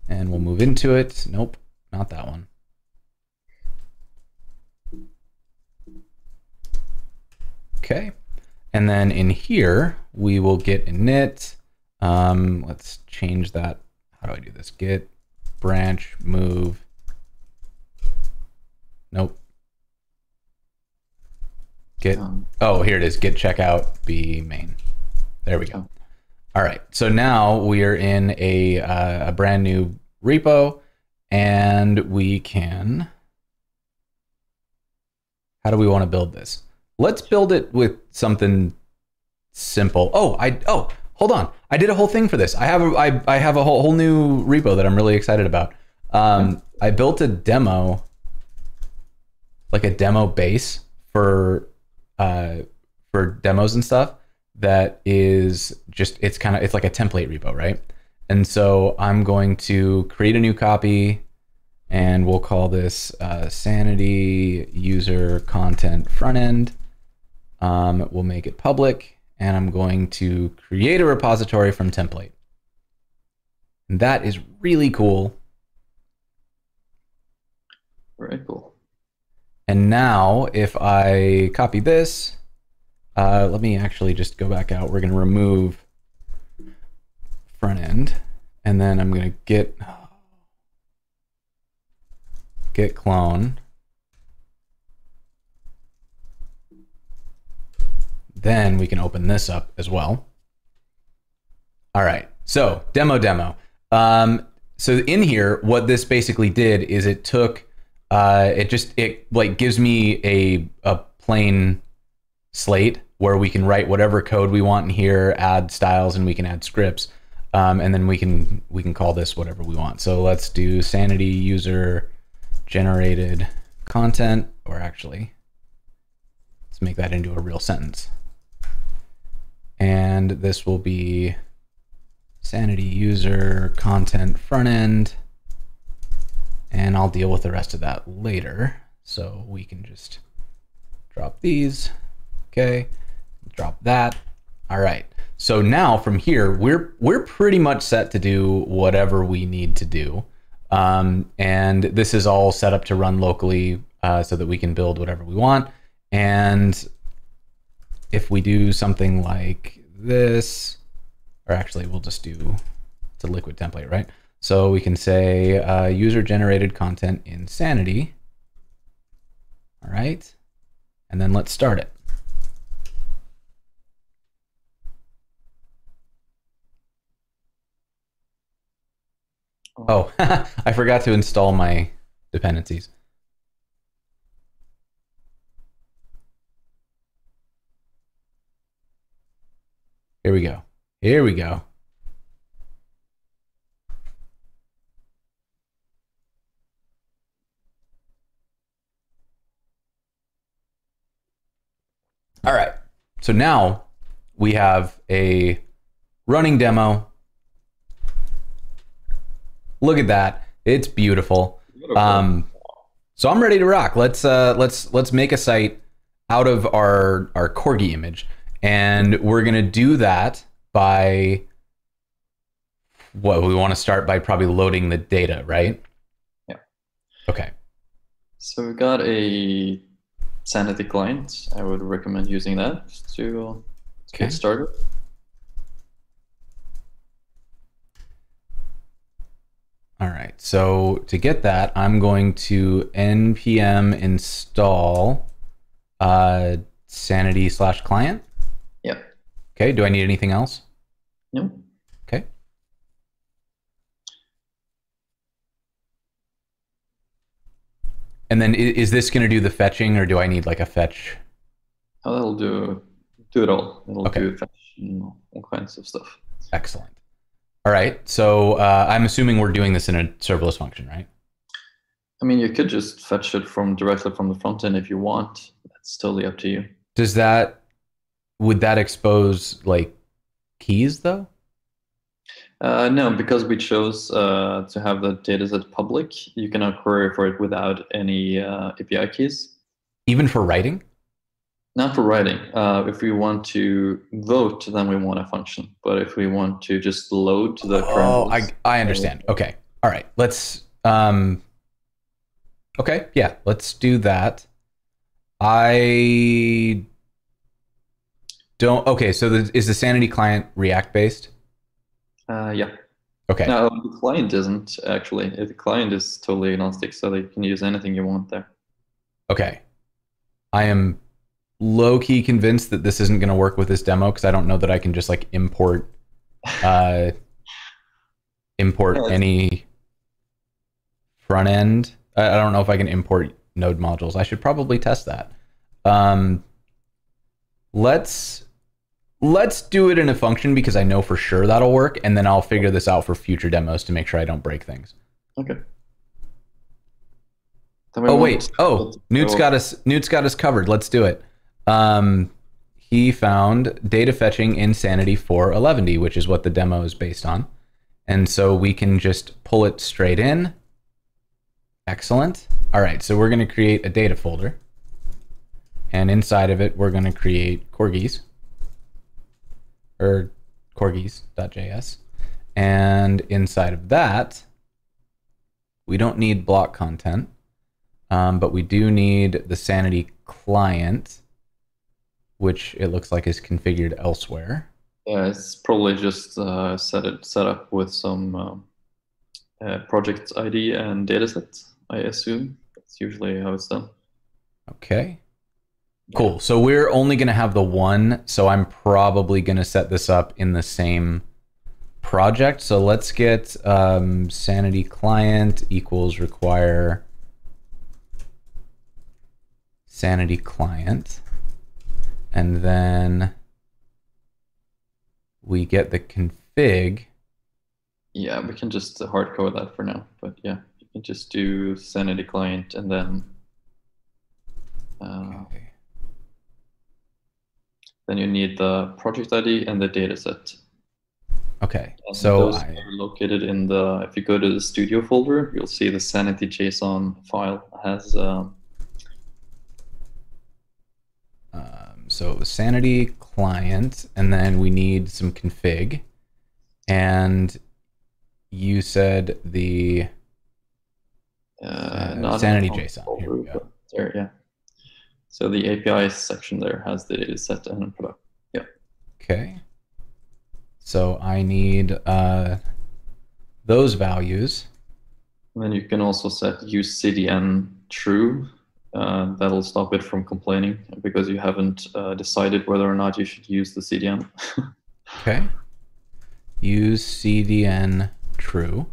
and we'll move into it. Nope, not that one. Okay. And then in here, we will git init. Um, let's change that. How do I do this? Git branch move. Nope. Git. Um, Oh, here it is. Git checkout b main. There we go. All right. So now we are in a uh, a brand new repo, and we can. How do we want to build this? Let's build it with something simple. Oh, I oh hold on. I did a whole thing for this. I have a I, I have a whole, whole new repo that I'm really excited about. Um, I built a demo, like a demo base for uh, for demos and stuff. That is just it's kind of it's like a template repo, right? And so I'm going to create a new copy, and we'll call this uh, Sanity User Content Front End. Um, we'll make it public, and I'm going to create a repository from template. And that is really cool. very cool. And now, if I copy this, uh, let me actually just go back out. We're going to remove front end, and then I'm going to get get clone. Then we can open this up as well. All right, so demo demo. Um, so in here, what this basically did is it took, uh, it just it like gives me a a plain slate where we can write whatever code we want in here, add styles, and we can add scripts, um, and then we can we can call this whatever we want. So let's do sanity user generated content, or actually, let's make that into a real sentence. And this will be sanity user content front end. And I'll deal with the rest of that later. So we can just drop these. Okay. Drop that. All right. So now from here, we're we're pretty much set to do whatever we need to do. Um, and this is all set up to run locally uh, so that we can build whatever we want. And if we do something like this, or actually we'll just do, it's a liquid template, right? So we can say uh, user generated content in Sanity. All right. And then let's start it. Oh, <laughs> I forgot to install my dependencies. Here we go. Here we go. All right. So now we have a running demo. Look at that. It's beautiful. Beautiful. Um, so I'm ready to rock. Let's uh, let's let's make a site out of our our corgi image, and we're gonna do that by what we want to start by probably loading the data, right? Yeah. Okay. So we've got a Sanity client. I would recommend using that to, to Okay. get started. All right. So to get that, I'm going to npm install uh, sanity slash client. Okay. Do I need anything else? No. Okay. And then is this going to do the fetching, or do I need like a fetch? Oh, that'll do do it all. It'll Okay. do fetch and all kinds of stuff. Excellent. All right. So uh, I'm assuming we're doing this in a serverless function, right? I mean, you could just fetch it from directly from the front end if you want. That's totally up to you. Does that would that expose like keys though? Uh, no, because we chose uh, to have the dataset public, you cannot query for it without any uh, API keys. Even for writing? Not for writing. Uh, if we want to vote, then we want a function. But if we want to just load to the Oh, kernels, I I understand. Okay. All right. Let's um Okay, yeah, let's do that. I don't. Okay, so the, is the Sanity client React based? Uh, yeah. Okay. No, the client isn't actually. The client is totally agnostic, so they can use anything you want there. Okay. I am low key convinced that this isn't going to work with this demo because I don't know that I can just like import <laughs> uh import Yeah, any front end. I, I don't know if I can import node modules. I should probably test that. Um let's let's do it in a function because I know for sure that'll work and then I'll figure this out for future demos to make sure I don't break things. Okay. Oh wait. Oh, Knut's go- got us. Knut's got us covered. Let's do it. Um, he found data fetching in Sanity for Eleventy, which is what the demo is based on, and so we can just pull it straight in. Excellent. All right, so we're going to create a data folder, and inside of it, we're going to create corgis or corgis.js, and inside of that, we don't need block content. Um, but we do need the Sanity client, which it looks like is configured elsewhere. Yeah, it's probably just uh, set it set up with some um, uh, project ID and dataset. I assume that's usually how it's done. Okay. Cool. So we're only going to have the one. So I'm probably going to set this up in the same project. So let's get um, Sanity client equals require Sanity client. And then we get the config. Yeah, we can just hard code that for now. But yeah, you can just do Sanity client and then uh, Okay. Then you need the project ID and the dataset. Okay. And So those I, are located in the if you go to the studio folder, you'll see the sanity JSON file has um, Um, so sanity client, and then we need some config. And you said the uh, Uh, sanity JSON. folder, Here we go. There, yeah. So the API section there has the data set and product. Yeah. Okay. So I need uh, those values. And then you can also set use CDN true. Uh, that'll stop it from complaining because you haven't uh, decided whether or not you should use the CDN. <laughs> Okay. Use CDN true.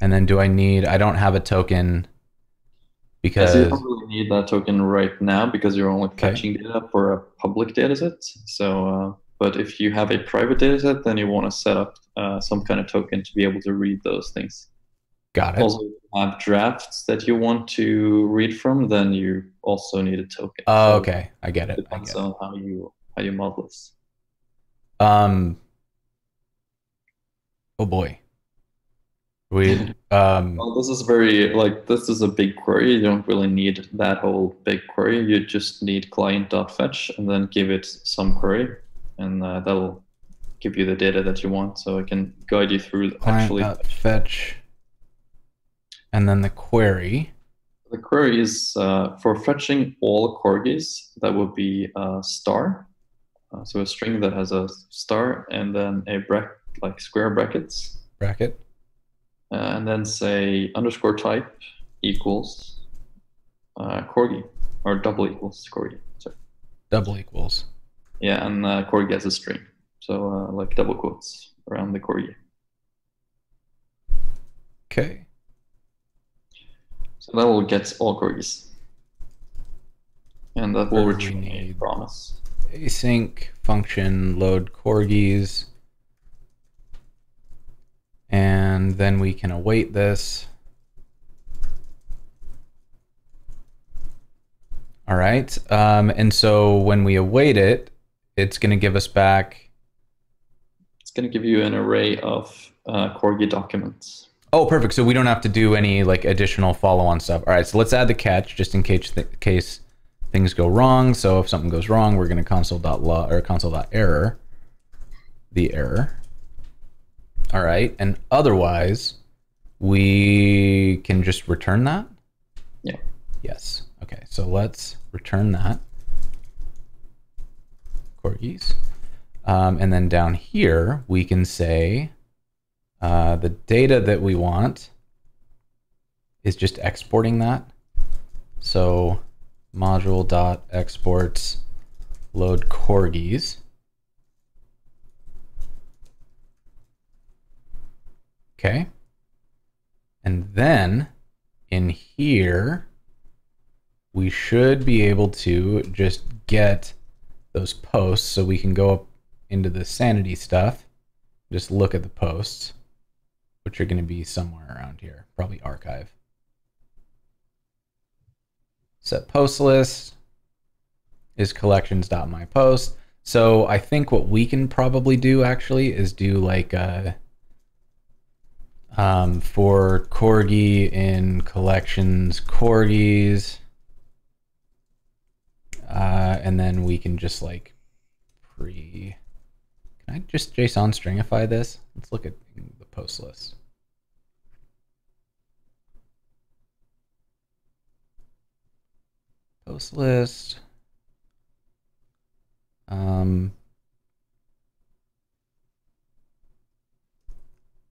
And then do I need? I don't have a token Because you don't really need that token right now because you're only Okay. fetching data for a public dataset. So, uh, but if you have a private dataset, then you want to set up uh, some kind of token to be able to read those things. got it. Also, have drafts that you want to read from, then you also need a token. Oh, okay. I get It it. I depends get it. on how you how you model this. Um. Oh boy. We <laughs> um. Well, this is very like this is a big query. You don't really need that whole big query. You just need client.fetch and then give it some query, and uh, that'll give you the data that you want. So I can guide you through actually. client dot fetch and then the query The query is uh, for fetching all corgis. That would be a star, uh, so a string that has a star and then a bracket like square brackets. bracket uh, and then say underscore type equals uh, corgi or double equals corgi. Sorry. double equals Yeah, and uh, corgi has a string, so uh, like double quotes around the corgi. okay So that will get all corgis, and that will return a promise. async function load corgis and then we can await this all right um, and so when we await it it's going to give us back It's going to give you an array of uh, corgi documents. Oh, perfect. So we don't have to do any like additional follow-on stuff. All right, so let's add the catch just in case th- case things go wrong. So if something goes wrong, we're going to console.log or console.error the error. All right, and otherwise we can just return that. Yeah. Yes. Okay. So let's return that. corgis. Um, and then down here, we can say uh, the data that we want is just exporting that. So module dot exports load corgis. Okay. And then in here, we should be able to just get those posts so we can go up into the sanity stuff, just look at the posts, which are going to be somewhere around here, probably archive. Set post list is collections.mypost. So I think what we can probably do actually is do like a um, for corgi in collections corgis. Uh, and then we can just like pre. Can I just JSON stringify this? Let's look at the post list. Post list. Um,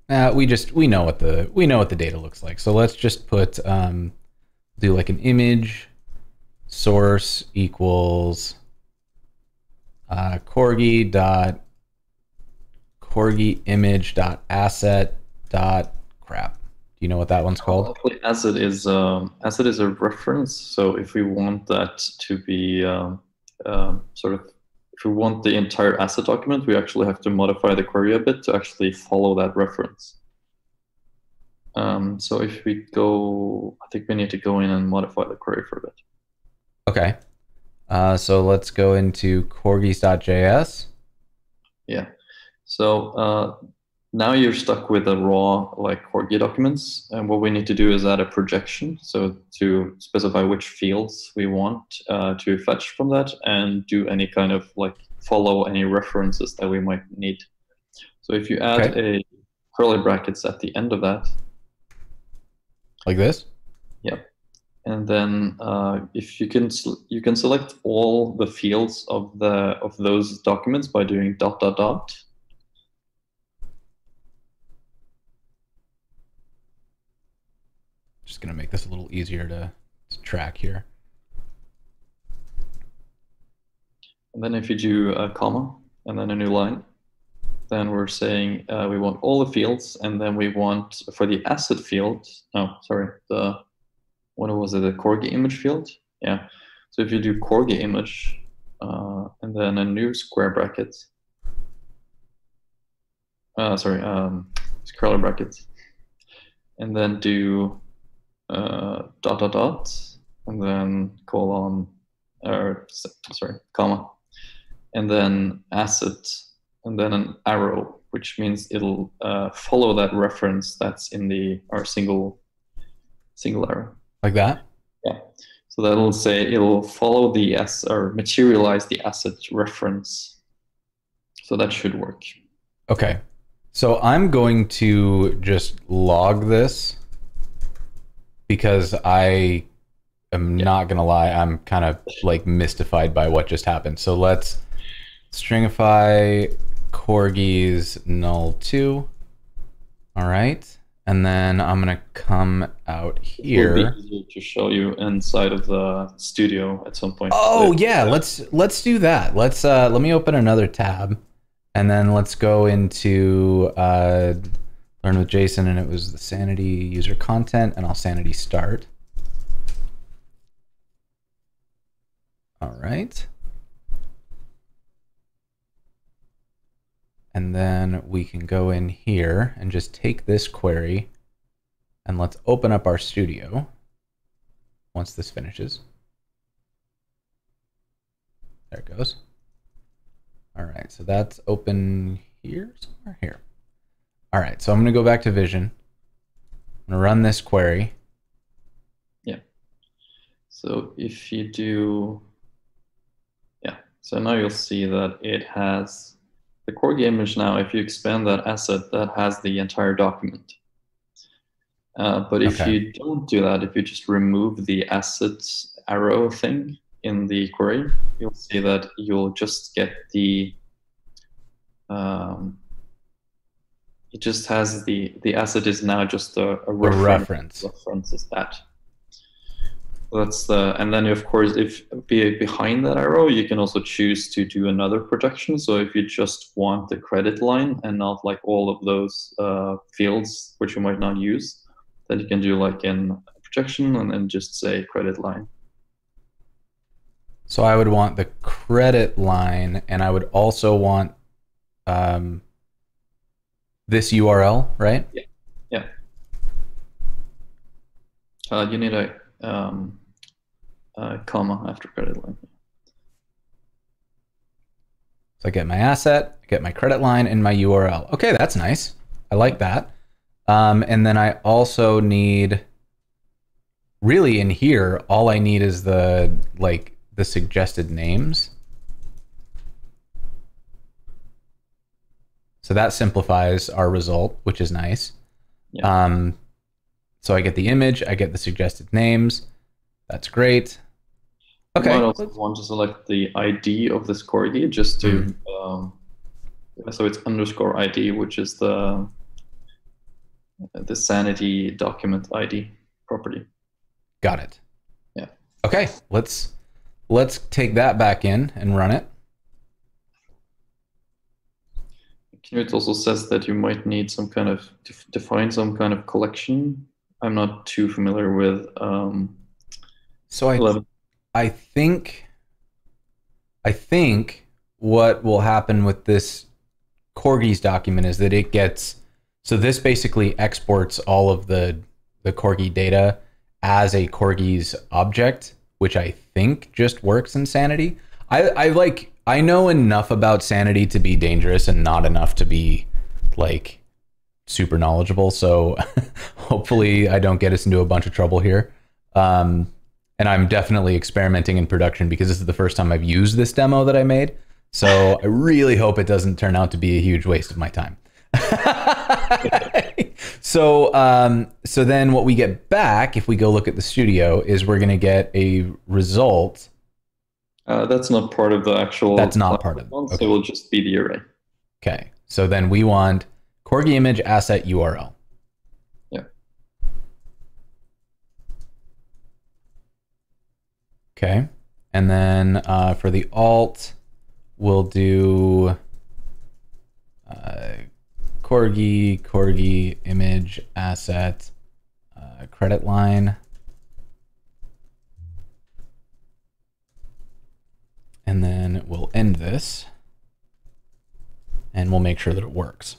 Uh, we just we know what the we know what the data looks like. So let's just put um, do like an image source equals uh, corgi dot corgi image dot asset dot crap. Do you know what that one's called? Actually, asset is um, asset is a reference. So if we want that to be um, um, sort of if we want the entire asset document, we actually have to modify the query a bit to actually follow that reference. Um, so if we go, I think we need to go in and modify the query for a bit. Okay. Uh, so let's go into corgis.js. Yeah. So uh, now you're stuck with a raw like Corgi documents, and what we need to do is add a projection. So to specify which fields we want uh, to fetch from that, and do any kind of like follow any references that we might need. So if you add okay. a curly brackets at the end of that, like this. Yep. And then uh, if you can you can select all the fields of the of those documents by doing dot dot dot Just going to make this a little easier to, to track here. And then if you do a comma and then a new line, then we're saying uh, we want all the fields, and then we want for the asset field. Oh, sorry, the what was it? The Corgi image field. Yeah. So if you do Corgi image, uh, and then a new square bracket. Uh, sorry, um, curly brackets, and then do uh, dot dot dot and then colon or sorry comma and then asset and then an arrow which means it'll uh, follow that reference that's in the our single single arrow. Like that? Yeah. So that'll say it'll follow the s or materialize the asset reference. So that should work. Okay. So i'm going to just log this because I am yeah. not gonna lie, I'm kind of like mystified by what just happened. So let's stringify corgis null two. All right. And then I'm gonna come out here to show you inside of the studio at some point. Oh yeah, let's let's do that. Let's uh, let me open another tab, and then let's go into uh, learn with Jason, and it was the sanity user content, and I'll sanity start. All right. And then we can go in here and just take this query and let's open up our studio once this finishes. There it goes. All right, so that's open here, somewhere here. All right, so I'm going to go back to Vision. I'm going to run this query. Yeah. So if you do, yeah, so now you'll see that it has the Corgi image now, if you expand that asset, that has the entire document. Uh, but if okay. you don't do that, if you just remove the assets arrow thing in the query, you'll see that you'll just get the um, it just has the the asset is now just a, a reference. reference. Reference is that. That's the and then of course if be, behind that arrow you can also choose to do another projection. So if you just want the credit line and not like all of those uh, fields which you might not use, then you can do like in projection and then just say credit line. So I would want the credit line, and I would also want um, this URL, right? Uh, you need a um, uh, comma after credit line. So I get my asset, I get my credit line, and my URL. Okay, that's nice. I like that. Um, and then I also need, really in here, all I need is the like the suggested names. So that simplifies our result, which is nice. Yeah. Um, so I get the image, I get the suggested names. That's great. Okay. I also want to select the ID of this corgi just to, um, so it's underscore ID, which is the the sanity document ID property. Got it. Yeah. Okay, let's let's take that back in and run it. Knut also says that you might need some kind of def- define some kind of collection. I'm not too familiar with um, So I 11. I think I think what will happen with this Corgis document is that it gets so this basically exports all of the the Corgi data as a Corgis object, which I think just works in Sanity. I, I like I know enough about Sanity to be dangerous and not enough to be like super knowledgeable. So <laughs> hopefully I don't get us into a bunch of trouble here. Um, and I'm definitely experimenting in production because this is the first time I've used this demo that I made. So <laughs> I really hope it doesn't turn out to be a huge waste of my time. <laughs> so um, so then what we get back if we go look at the studio is we're going to get a result. Uh, that's not part of the actual. That's not part of it. Okay. It will just be the array. Okay. So then we want Corgi image asset URL. Yeah. Okay. And then uh, for the alt, we'll do uh, Corgi, Corgi image asset uh, credit line. And then we'll end this and we'll make sure that it works.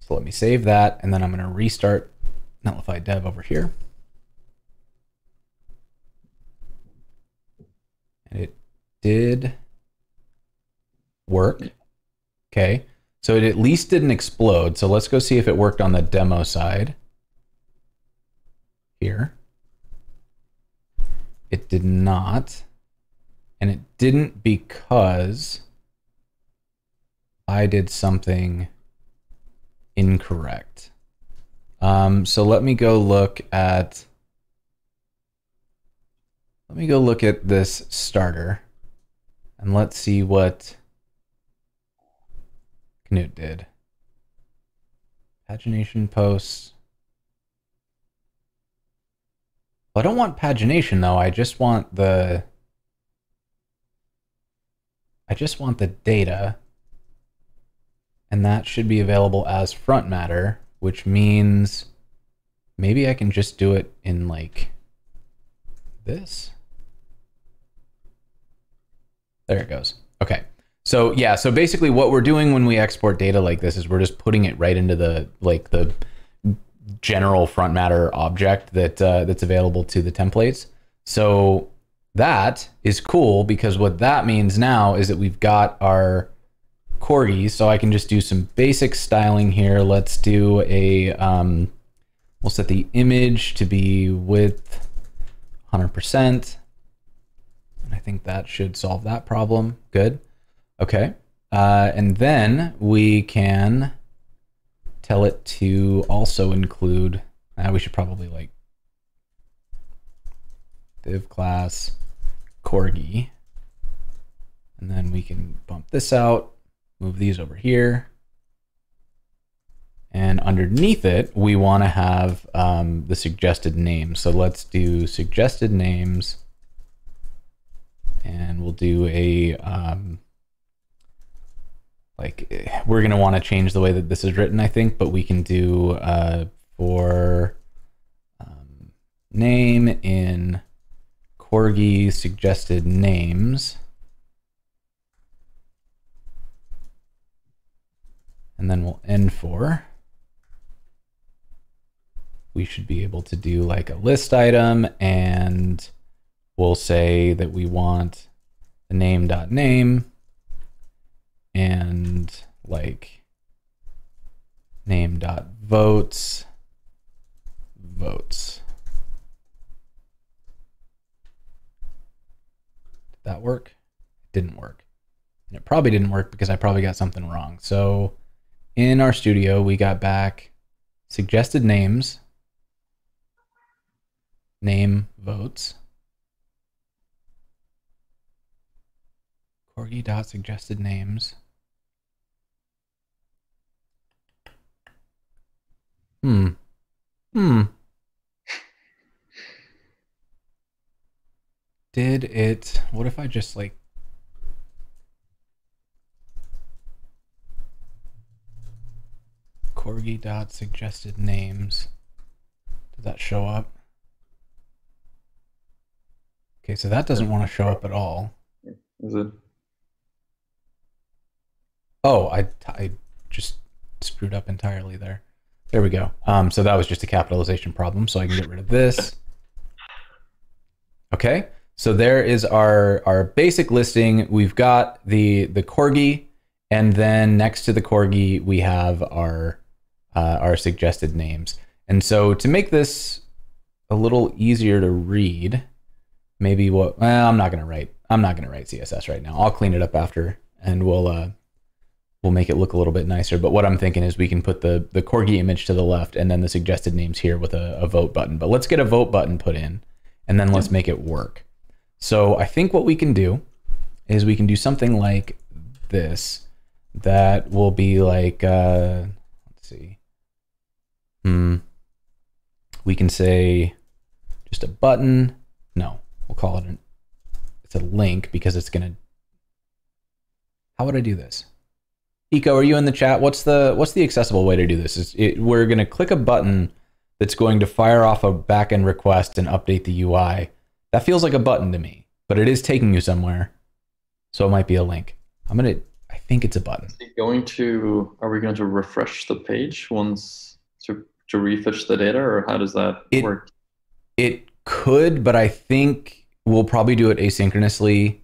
So let me save that and then I'm going to restart netlify dev over here. And it did work. Okay. So it at least didn't explode. So let's go see if it worked on the demo side. Here. It did not. And it didn't because I did something incorrect. Um, so let me go look at let me go look at this starter and let's see what Knut did. Pagination posts. I don't want pagination though. I just want the I just want the data. And that should be available as front matter, which means maybe I can just do it in like this. There it goes. Okay. So yeah, so basically what we're doing when we export data like this is we're just putting it right into the like the general front matter object that uh, that's available to the templates. So that is cool because what that means now is that we've got our corgis. So I can just do some basic styling here. Let's do a um, we'll set the image to be width 100%. And I think that should solve that problem. Good. Okay. Uh, and then we can tell it to also include, uh, we should probably like div class corgi. And then we can bump this out, move these over here. And underneath it, we want to have um, the suggested names. So let's do suggested names. And we'll do a, um, like, we're going to want to change the way that this is written, I think, but we can do uh, for um, name in corgi suggested names. And then we'll end for. We should be able to do like a list item and we'll say that we want the name dot name and like name dot votes votes. That work? It Didn't work. And it probably didn't work because I probably got something wrong. So in our studio, we got back suggested names, name votes, corgi dot suggested names. Hmm. Hmm. Did it? What if I just like corgi dot suggested names? Did that show up? Okay, so that doesn't want to show up at all. Is it? Oh, I I just screwed up entirely there. There we go. Um, so that was just a capitalization problem. So I can get rid of this. Okay. So there is our our basic listing. We've got the the corgi, and then next to the corgi we have our uh, our suggested names. And so to make this a little easier to read, maybe what well, I'm not gonna write I'm not gonna write CSS right now. I'll clean it up after, and we'll uh, we'll make it look a little bit nicer. But what I'm thinking is we can put the the corgi image to the left, and then the suggested names here with a, a vote button. But let's get a vote button put in, and then let's make it work. So I think what we can do is we can do something like this that will be like uh, let's see. Hmm. We can say just a button. No, we'll call it an it's a link because it's gonna how would I do this? Eco, are you in the chat? What's the what's the accessible way to do this? Is it, we're gonna click a button that's going to fire off a backend request and update the UI. That feels like a button to me, but it is taking you somewhere. So it might be a link. I'm gonna I think it's a button. Is it going to? Are we going to refresh the page once to to refresh the data, or how does that It- work? It could, but I think we'll probably do it asynchronously.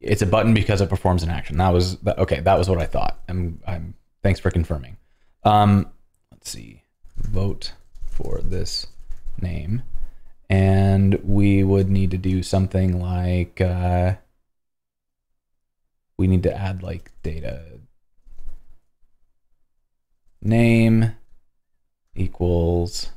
It's a button because it performs an action. That was okay. That was what I thought. I'm. I'm. Thanks for confirming. Um, let's see. Vote for this name, and we would need to do something like. Uh, we need to add like data. Name equals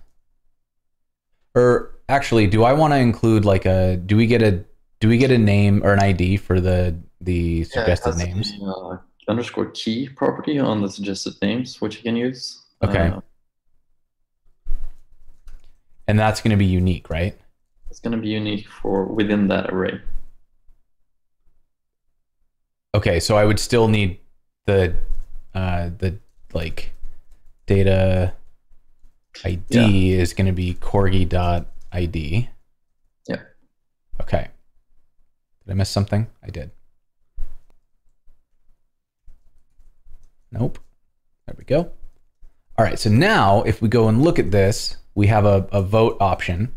or actually do i want to include like a do we get a do we get a name or an id for the the Yeah, suggested has names the, uh, underscore key property on the suggested names, which you can use. Okay. Uh, and that's going to be unique right? It's going to be unique for within that array. okay so i would still need the uh the like data id is going to be corgi dot id Yeah. okay. Did i miss something? I did. Nope. There we go. All right so now if we go and look at this we have a, a vote option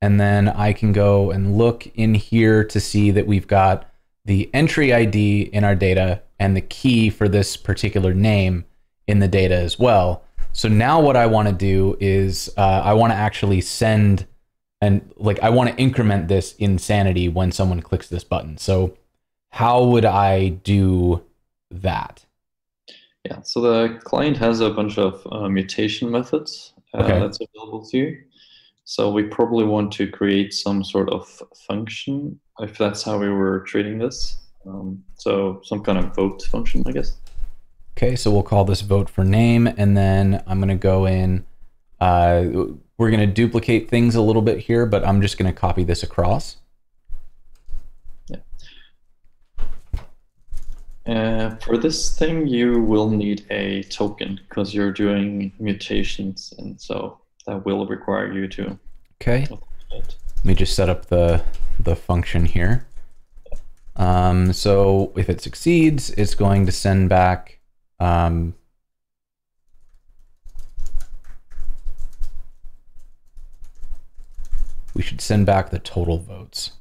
and then i can go and look in here to see that we've got the entry ID in our data and the key for this particular name in the data as well. So now what I want to do is uh, I want to actually send and like I want to increment this in Sanity when someone clicks this button. So how would I do that? Yeah, so the client has a bunch of uh, mutation methods Okay. that's available to you. So we probably want to create some sort of function if that's how we were treating this. Um, so some kind of vote function, I guess. Okay, so we'll call this vote for name, and then I'm going to go in. Uh, we're going to duplicate things a little bit here, but I'm just going to copy this across. Uh, for this thing, you will need a token because you're doing mutations, and so that will require you to. Okay. Let me just set up the the function here. Um, so if it succeeds, it's going to send back. Um, we should send back the total votes.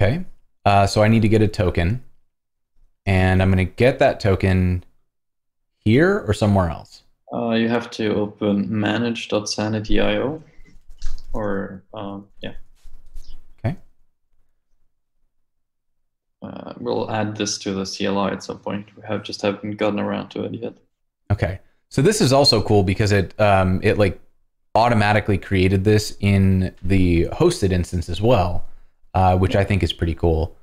Okay, uh, so I need to get a token, and I'm going to get that token here or somewhere else. Uh, you have to open manage.sanity.io, or um, yeah. Okay. Uh, we'll add this to the CLI at some point. We have just haven't gotten around to it yet. Okay, so this is also cool because it um, it like automatically created this in the hosted instance as well uh, which I think is pretty cool.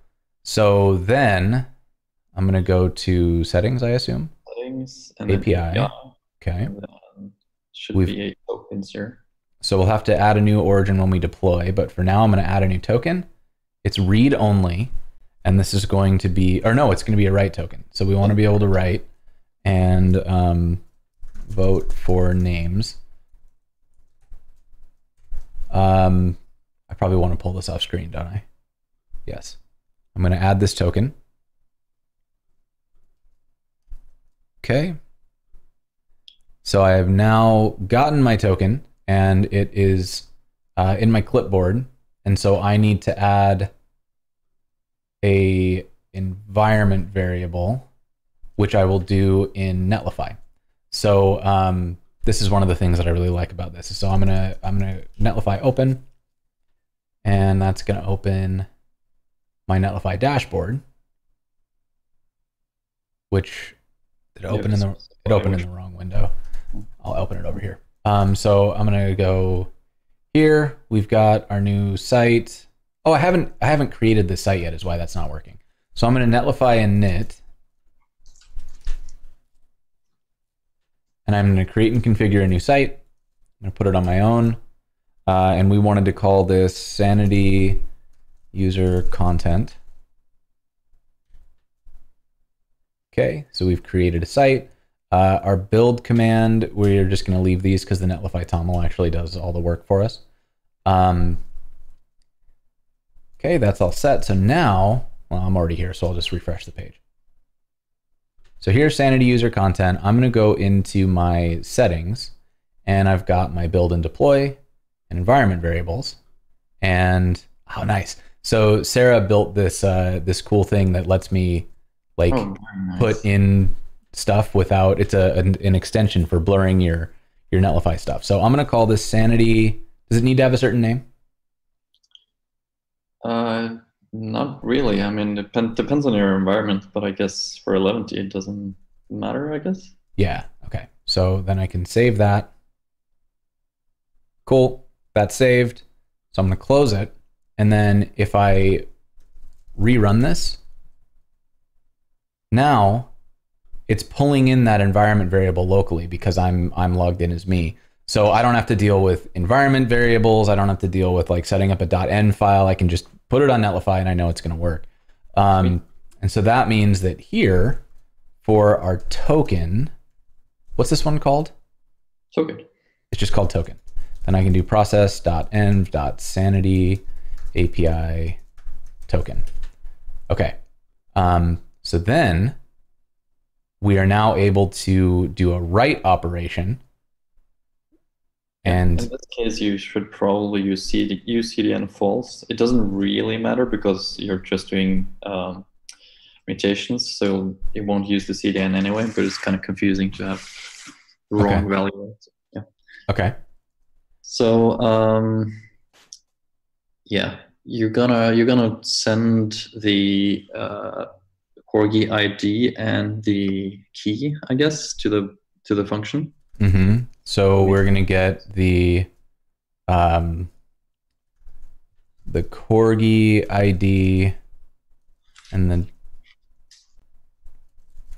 So then I'm going to go to settings, I assume. Settings and API. API. Okay. should We've, be a tokens here. So we'll have to add a new origin when we deploy, but for now I'm going to add a new token. It's read only, and this is going to be, or no, it's going to be a write token. So we want to be able to write and um, vote for names. Um, probably want to pull this off screen, don't I? Yes. I'm going to add this token. Okay. So I have now gotten my token and it is uh, in my clipboard. And so I need to add a environment variable, which I will do in Netlify. So um, this is one of the things that I really like about this. So I'm gonna I'm gonna Netlify open and that's going to open my Netlify dashboard, which it opened in the it opened in the wrong window. I'll open it over here. Um, so I'm gonna go here. We've got our new site. Oh, I haven't I haven't created this site yet. Is why that's not working. So I'm gonna Netlify init, and I'm gonna create and configure a new site. I'm gonna put it on my own. Uh, and we wanted to call this sanity user content. Okay, so we've created a site. Uh, our build command, we're just going to leave these because the Netlify TOML actually does all the work for us. Um, okay, that's all set. So now, well, I'm already here, so I'll just refresh the page. So here's sanity user content. I'm going to go into my settings, and I've got my build and deploy and environment variables. And how oh, nice. So Sarah built this uh, this cool thing that lets me like oh, nice. put in stuff without it's a an, an, extension for blurring your your Netlify stuff. So I'm gonna call this sanity. Does it need to have a certain name? Uh, not really. I mean, it depend, depends on your environment, but I guess for Eleventy it doesn't matter. I guess. Yeah. Okay. So then I can save that. Cool. That's saved. So I'm going to close it. And then if I rerun this, now it's pulling in that environment variable locally because I'm I'm logged in as me. So I don't have to deal with environment variables. I don't have to deal with like setting up a .env file. I can just put it on Netlify and I know it's going to work. Um, and so that means that here for our token, what's this one called? Token. It's just called token. Then I can do process.env.sanity API token. Okay. Um, so then we are now able to do a write operation. And in this case, you should probably use, CD, use CDN false. It doesn't really matter because you're just doing um, mutations, so it won't use the CDN anyway. But it's kind of confusing to have wrong okay. value. Yeah. Okay. So um, yeah, you're gonna you're gonna send the uh, corgi ID and the key, I guess, to the to the function. Mm-hmm. So we're gonna get the um the corgi ID and then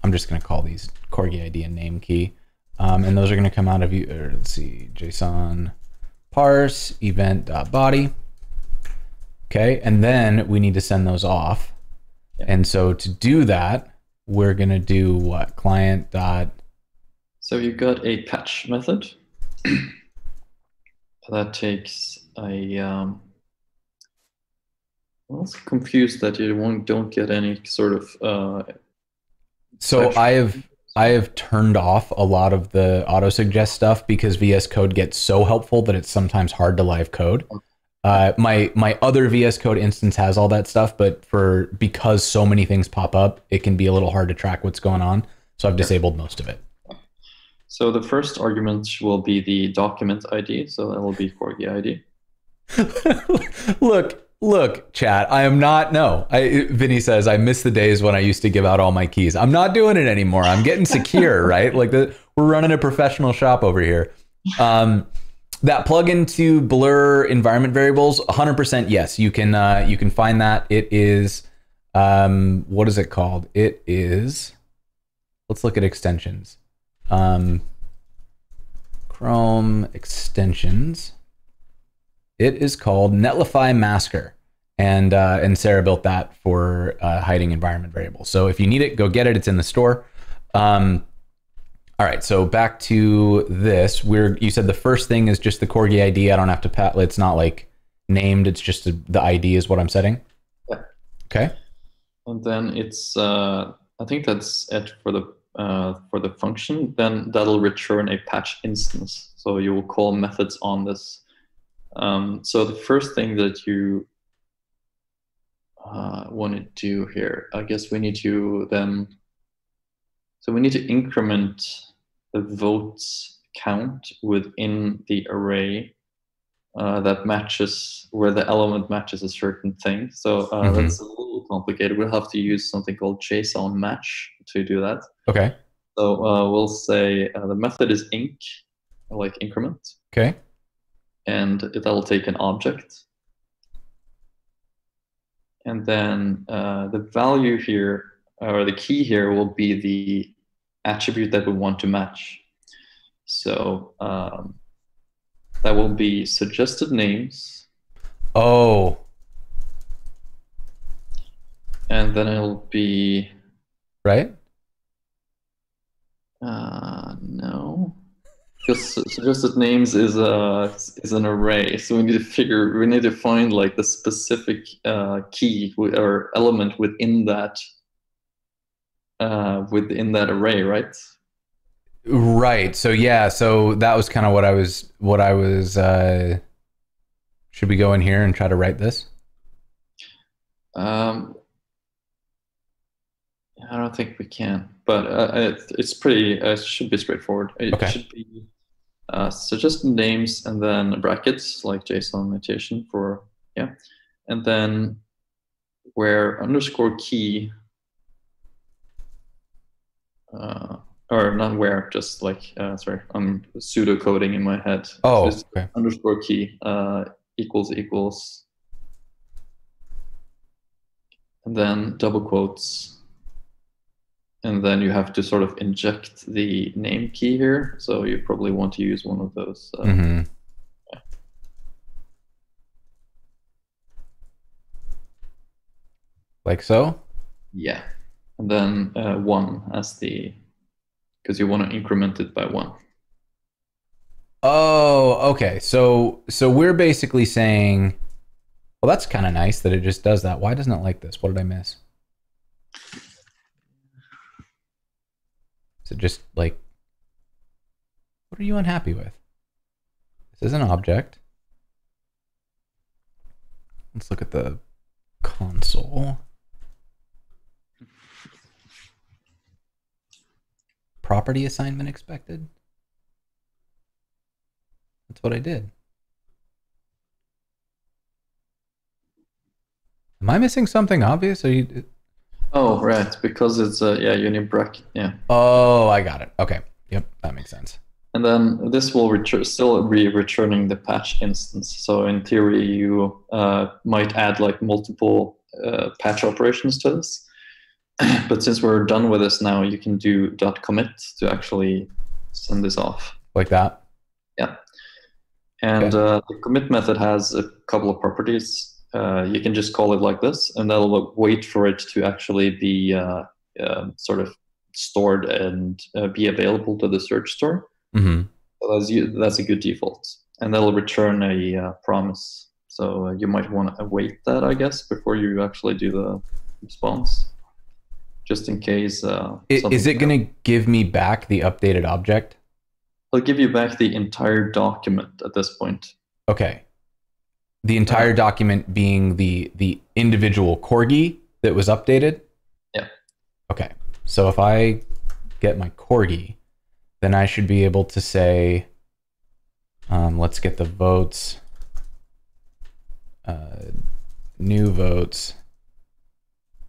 I'm just gonna call these corgi ID and name key. Um, and those are gonna come out of you or let's see, JSON parse event.body. Okay, and then we need to send those off. And so to do that, we're gonna do what? Client dot So you've got a patch method <clears throat> that takes a. Um, I was confused that you won't don't get any sort of. Uh, So Touch. I have I have turned off a lot of the auto suggest stuff because VS Code gets so helpful that it's sometimes hard to live code. Uh, my my other VS Code instance has all that stuff, but for because so many things pop up, it can be a little hard to track what's going on. So I've disabled most of it. so the first argument will be the document ID, so that will be corgi ID. <laughs> look, look, chat. I am not. No, I. Vinny says I miss the days when I used to give out all my keys. I'm not doing it anymore. I'm getting secure, <laughs> right? Like the we're running a professional shop over here. Um, that plugin to blur environment variables, 100% yes. You can uh, you can find that. It is um, what is it called? It is. Let's look at extensions. Um, Chrome extensions. It is called Netlify Masker, and uh, and Sarah built that for uh, hiding environment variables. So if you need it, go get it. It's in the store. Um, all right, so back to this. We're you said the first thing is just the corgi ID. I don't have to pat. It's not like named. It's just a, the ID is what I'm setting. Yeah. Okay. And then it's uh, I think that's it for the uh, for the function. Then that'll return a patch instance. So you will call methods on this. Um, so the first thing that you uh, want to do here, I guess we need to then. So we need to increment the votes count within the array uh, that matches where the element matches a certain thing. So uh, Mhm. that's a little complicated. We'll have to use something called JSON match to do that. Okay. So uh, we'll say uh, the method is inc, like increment, Okay. And it- that'll take an object. And then uh, the value here, or the key here, will be the attribute that we want to match. So um, that will be suggested names, Oh. and then it'll be Right. uh, no, because suggested names is a is an array. So we need to figure we need to find like the specific uh, key or element within that uh, within that array, right? Right. So yeah. So that was kind of what I was. What I was. Uh, should we go in here and try to write this? Um, I don't think we can, but uh, it, it's pretty. Uh, it should be straightforward. It Okay. should be uh, suggested names and then brackets like JSON notation for yeah, and then where underscore key. Uh, or not where, just like uh, sorry, I'm pseudo coding in my head. Oh. Just Okay. underscore key uh, equals equals and then double quotes and then you have to sort of inject the name key here so you probably want to use one of those uh, hmm Like so. yeah and then uh, one as the because you want to increment it by one Oh, okay. So so we're basically saying, well, that's kind of nice that it just does that. Why doesn't it like this? What did I miss? It just like, what are you unhappy with? This is an object. Let's look at the console. Property assignment expected. That's what I did. Am I missing something obvious? Are you? Oh, right, because it's a yeah unique bracket. Yeah, Oh, I got it. Okay. Yep, that makes sense. and then this will still be returning the patch instance. So in theory, you uh, might add like multiple uh, patch operations to this. <clears throat> but since we're done with this now, you can do dot commit to actually send this off. Like that. Yeah. And Okay. uh, the commit method has a couple of properties. Uh, you can just call it like this, and that'll wait for it to actually be uh, uh, sort of stored and uh, be available to the search store. hmm So that's, that's a good default. And that'll return a uh, promise. So uh, you might want to await that, I guess, before you actually do the response, just in case. Uh, Is it going to give me back the updated object? It'll give you back the entire document at this point. Okay. The entire document being the the individual corgi that was updated? Yeah. Okay. So if I get my corgi, then I should be able to say um, let's get the votes uh, new votes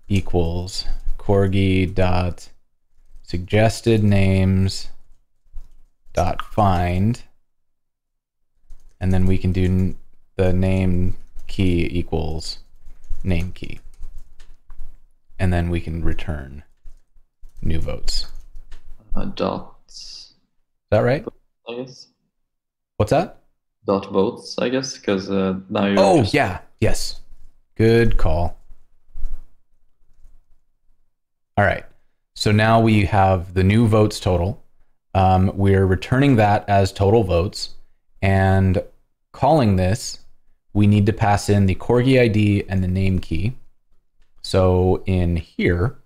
equals corgi dot suggested names dot find and then we can do the name key equals name key. And then we can return new votes. Uh, dot, is that right? I guess. what's that? Dot votes, I guess, because uh, now you. oh yeah. Yes. Good call. All right. So now we have the new votes total. Um, we're returning that as total votes and calling this we need to pass in the corgi id and the name key so in here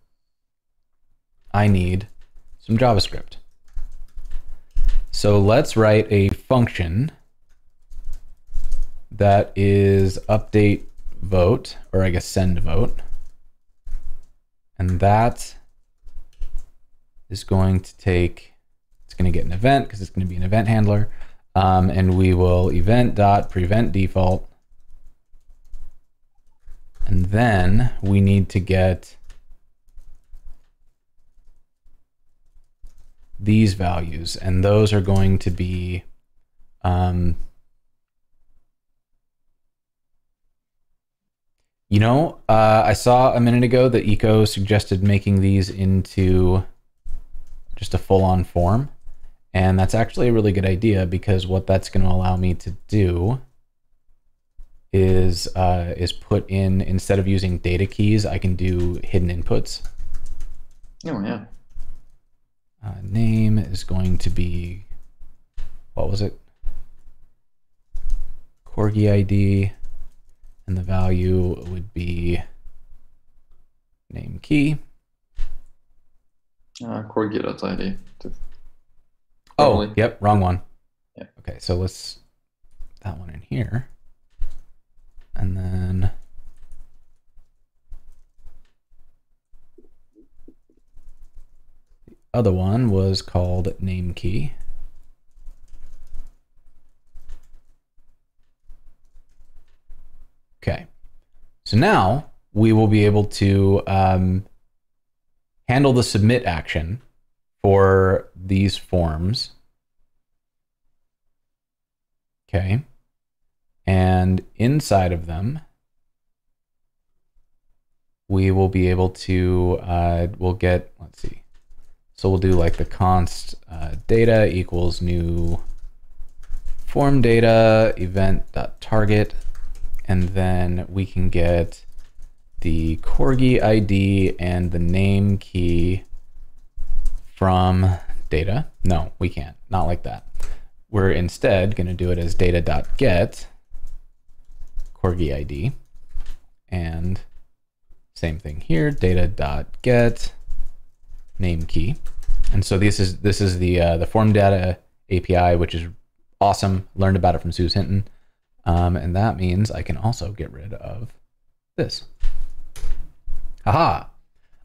i need some javascript so let's write a function that is update vote, or I guess send vote. And that is going to take, it's going to get an event because it's going to be an event handler. Um, and we will event dot prevent default. And then we need to get these values, and those are going to be um, You know, uh, I saw a minute ago that Eco suggested making these into just a full-on form, and that's actually a really good idea because what that's going to allow me to do is uh, is put in instead of using data keys, I can do hidden inputs. Oh yeah. Uh, name is going to be what was it? Corgi ID, and the value would be name key. Uh, corgi.id. Oh, yep, wrong one. Yeah. Okay, so let's that one in here, and then the other one was called name key. Okay, so now we will be able to um, handle the submit action for these forms. Okay. And inside of them, we will be able to, uh, we'll get, let's see. So we'll do like the const uh, data equals new form data event dot target, and then we can get the corgi ID and the name key from data. No, we can't. Not like that. We're instead going to do it as data.get corgi ID. And same thing here, data.get name key. And so this is this is the uh, the form data API, which is awesome. Learned about it from Suz Hinton. Um, and that means I can also get rid of this. Aha.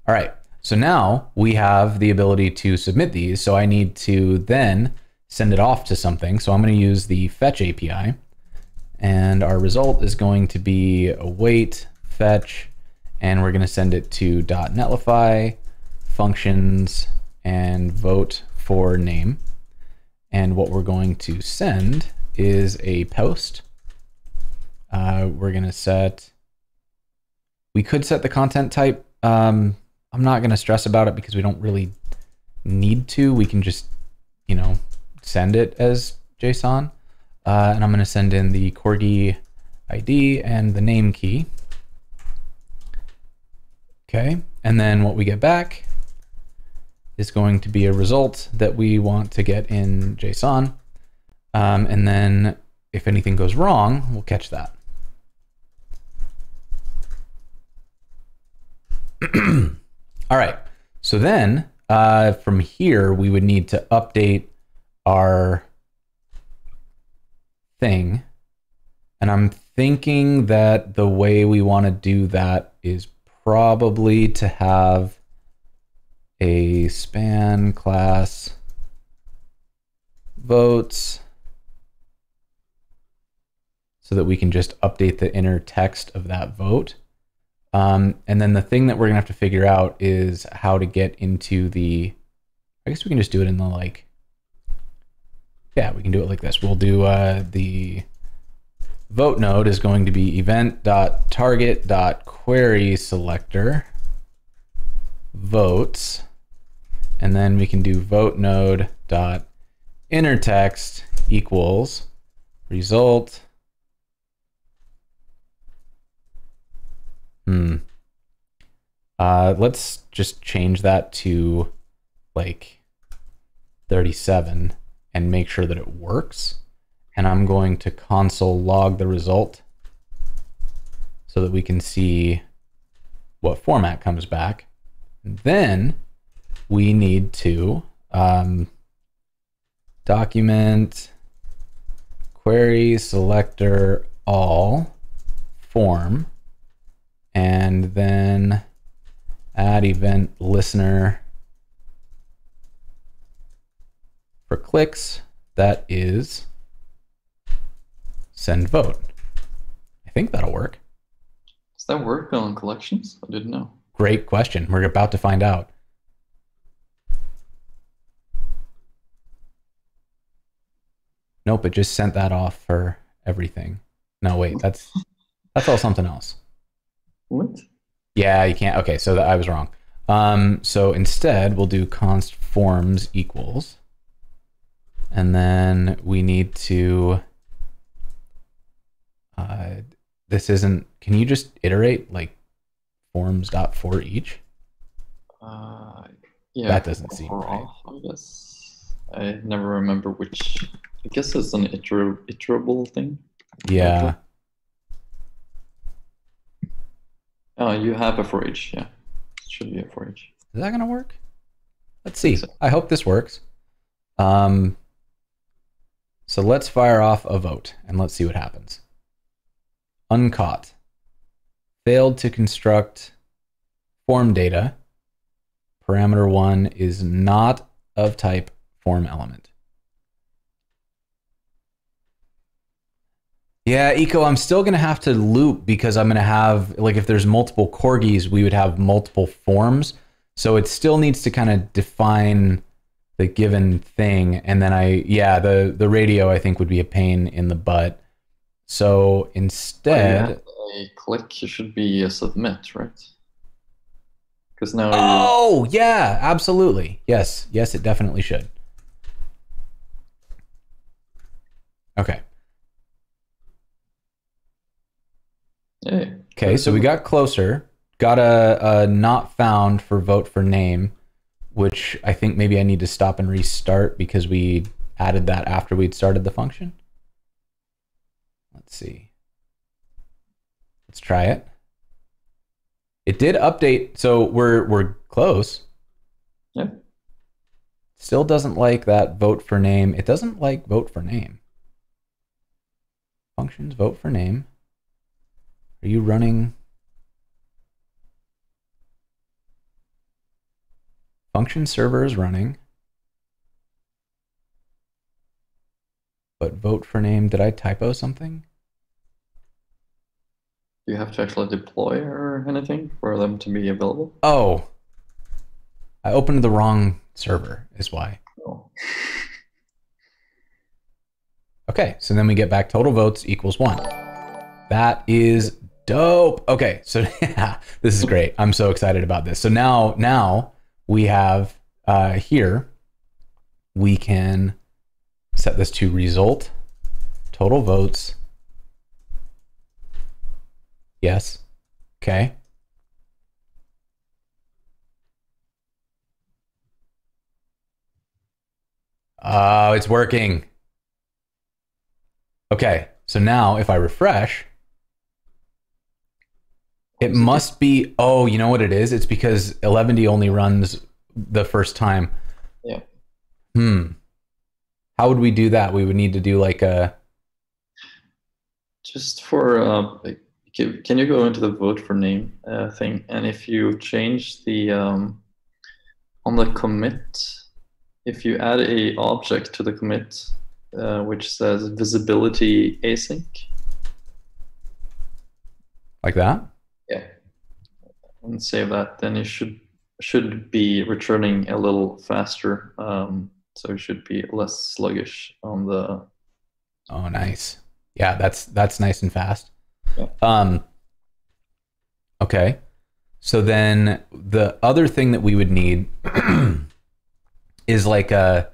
All right. So now we have the ability to submit these. So I need to then send it off to something. So I'm going to use the fetch API. And our result is going to be await fetch and we're going to send it to dot .netlify functions and vote for name. And what we're going to send is a post. Uh, we're going to set, we could set the content type. Um, I'm not going to stress about it because we don't really need to. We can just, you know, send it as JSON. Uh, and I'm going to send in the Corgi ID and the name key. Okay, and then what we get back is going to be a result that we want to get in JSON. Um, and then if anything goes wrong, we'll catch that. <clears throat> All right, so then uh, from here, we would need to update our thing. And I'm thinking that the way we want to do that is probably to have a span class votes so that we can just update the inner text of that vote. Um, and then the thing that we're gonna have to figure out is how to get into the, I guess we can just do it in the like, yeah, we can do it like this. We'll do uh, the vote node is going to be event.target.query selector votes. And then we can do vote node dot inner text equals result. Hmm. Uh, let's just change that to like 37 and make sure that it works and I'm going to console log the result so that we can see what format comes back. And then we need to um, document query selector all form and then add event listener for clicks that is send vote. I think that'll work. Does that work on collections? I didn't know. Great question. We're about to find out. Nope, it just sent that off for everything. No, wait, that's that's all something else. What? Yeah, you can't. Okay, so that, I was wrong. Um, so instead, we'll do const forms equals, and then we need to uh, this isn't. Can you just iterate like forms dot for each? Uh, yeah. That doesn't seem right. I guess. I never remember which. I guess it's an iter- iterable thing. Yeah. Oh, you have a for each. Yeah, it should be a for each. Is that gonna work? Let's see. so. I hope this works. Um. So let's fire off a vote and let's see what happens. Uncaught. Failed to construct form data. Parameter one is not of type form element. Yeah, Eco, I'm still going to have to loop because I'm going to have, like, if there's multiple corgis, we would have multiple forms. So it still needs to kind of define the given thing. And then I, yeah, the, the radio I think would be a pain in the butt. So oh, instead, a click should be a submit, right? Because now you. oh, yeah, absolutely. Yes, yes, it definitely should. Okay. Okay, so we got closer. Got a, a not found for vote for name, which I think maybe I need to stop and restart because we added that after we'd started the function. Let's see. Let's try it. It did update, so we're we're close. Yeah. Still doesn't like that vote for name. It doesn't like vote for name. Functions vote for name. Are you running? Function server is running. But vote for name, did I typo something? Do you have to actually deploy or anything for them to be available? Oh, I opened the wrong server, is why. Oh. <laughs> Okay, so then we get back total votes equals one. That is dope. Okay, so <laughs> yeah, this is great. I'm so excited about this. So now, now we have uh, here, we can set this to result total votes. Yes. Okay. Oh, it's working. Okay, so now if I refresh, it must be. Oh, you know what it is? It's because Eleventy only runs the first time. Yeah. Hmm. How would we do that? We would need to do like a. Just for, uh, can you go into the vote for name uh, thing? And if you change the um, on the commit, if you add a object to the commit, uh, which says visibility async, Like that? And save that, then it should should be returning a little faster. Um, so it should be less sluggish on the Oh, nice. Yeah, that's that's nice and fast. Yeah. Um. Okay, so then the other thing that we would need <clears throat> is like a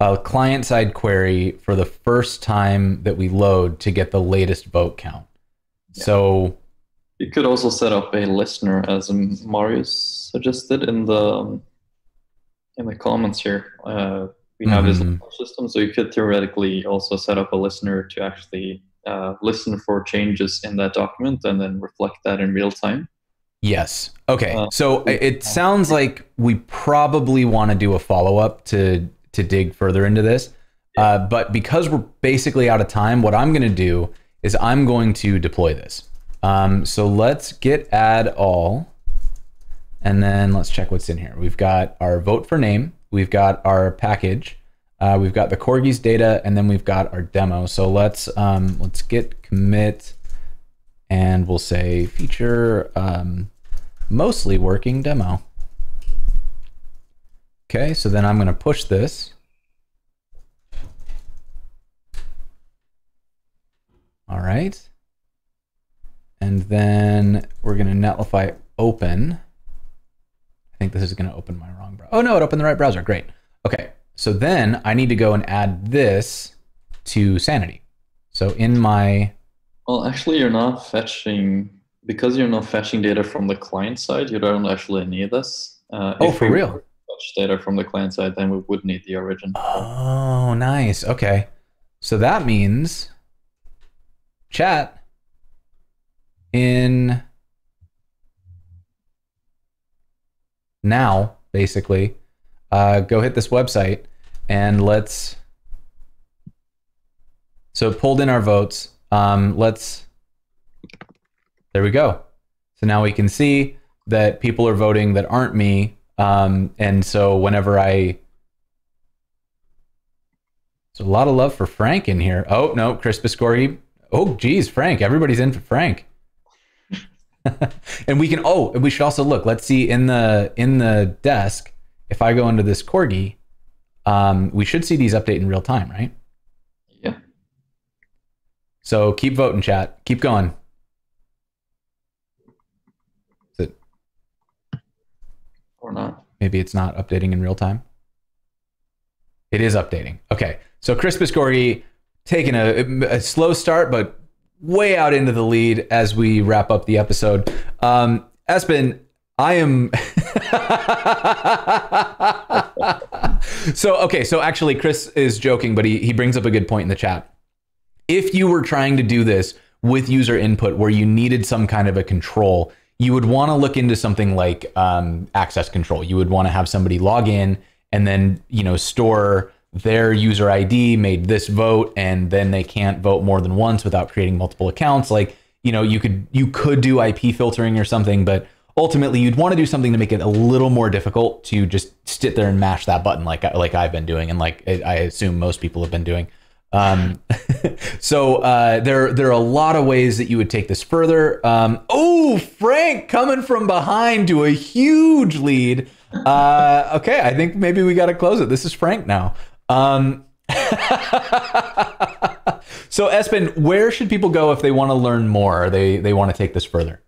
a client side query for the first time that we load to get the latest vote count. Yeah. So You could also set up a listener, as Marius suggested in the in the comments here. Uh, we have this Mhm. system, so you could theoretically also set up a listener to actually uh, listen for changes in that document and then reflect that in real time. Yes. Okay. Uh, so it it sounds like we probably want to do a follow up to to dig further into this. Uh, but because we're basically out of time, what I'm going to do is I'm going to deploy this. Um, so let's git add all, and then let's check what's in here. We've got our vote for name. We've got our package. Uh, we've got the corgis data, and then we've got our demo. So let's um, let's git commit, and we'll say feature um, mostly working demo. Okay, so then I'm going to push this. All right. And then we're going to netlify open. I think this is going to open my wrong browser. Oh, no, it opened the right browser. Great. Okay, so then I need to go and add this to Sanity. So in my, Well, actually, you're not fetching because you're not fetching data from the client side. You don't actually need this. Uh, Oh, for we real? Fetch data from the client side, then we would need the origin. oh, nice. Okay. So that means chat in now, basically, uh, go hit this website and let's. So pulled in our votes. Um, let's. There we go. So now we can see that people are voting that aren't me. Um, and so whenever I. There's a lot of love for Frank in here. Oh, no, Chris Biscorgi. Oh, geez, Frank. Everybody's in for Frank. And we can oh and we should also look let's see in the in the desk if i go into this corgi um, we should see these update in real time right? Yeah. so keep voting chat. Keep going. Is it, Or not. maybe it's not updating in real time? It is updating. Okay. So chris biscorgi taking a, a slow start but way out into the lead as we wrap up the episode. Um espen i am <laughs> so okay so actually chris is joking but he, he brings up a good point in the chat. If you were trying to do this with user input where you needed some kind of a control you would want to look into something like um, access control. You would want to have somebody log in and then you know store their user id made this vote and then they can't vote more than once without creating multiple accounts like you know you could you could do ip filtering or something but ultimately you'd want to do something to make it a little more difficult to just sit there and mash that button like like I've been doing and like I assume most people have been doing Um, <laughs> so uh, there there are a lot of ways that you would take this further. Um, oh, Frank coming from behind to a huge lead. Uh, okay, I think maybe we got to close it. This is Frank now. Um, <laughs> so Espen, where should people go if they want to learn more? Or they they want to take this further.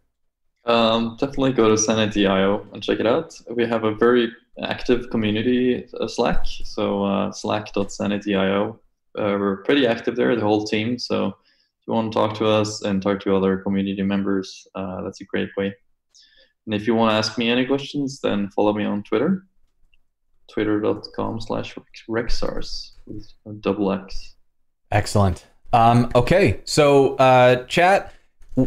Um, definitely go to Sanity.io and check it out. We have a very active community uh, Slack, so uh, slack.sanity.io. Uh, we're pretty active there, the whole team. So if you want to talk to us and talk to other community members, uh, that's a great way. And if you want to ask me any questions, then follow me on Twitter, twitter.com slash Rexxars with a double X. Excellent. Um, okay, so uh, chat,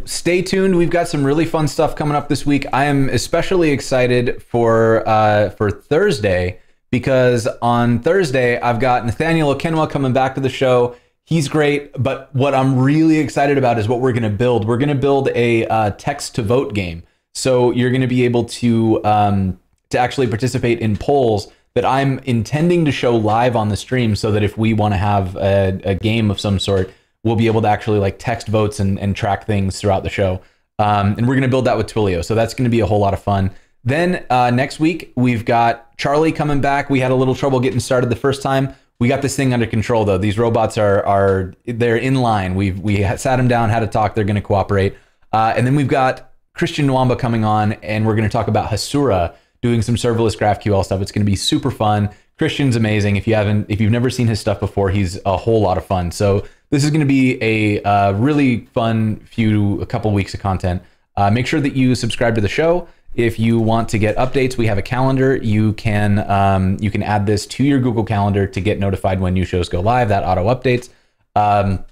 stay tuned. We've got some really fun stuff coming up this week. I am especially excited for uh, for Thursday because on Thursday I've got Nathaniel Okenwa coming back to the show. He's great, but what I'm really excited about is what we're going to build. We're going to build a uh, text to vote game. So you're going to be able to um, to actually participate in polls that I'm intending to show live on the stream, so that if we want to have a, a, game of some sort, we'll be able to actually like text votes and, and track things throughout the show. Um, and we're going to build that with Twilio, so that's going to be a whole lot of fun. Then uh, next week we've got Charlie coming back. We had a little trouble getting started the first time. We got this thing under control though. These robots are are they're in line. We've we sat them down, had a talk. They're going to cooperate. Uh, and then we've got Christian Nwamba coming on, and we're going to talk about Hasura doing some serverless GraphQL stuff. It's going to be super fun. Christian's amazing. If you haven't, if you've never seen his stuff before, he's a whole lot of fun. So this is going to be a uh, really fun few, a couple weeks of content. Uh, make sure that you subscribe to the show. If you want to get updates, we have a calendar. You can um, you can add this to your Google Calendar to get notified when new shows go live. That auto updates. Um,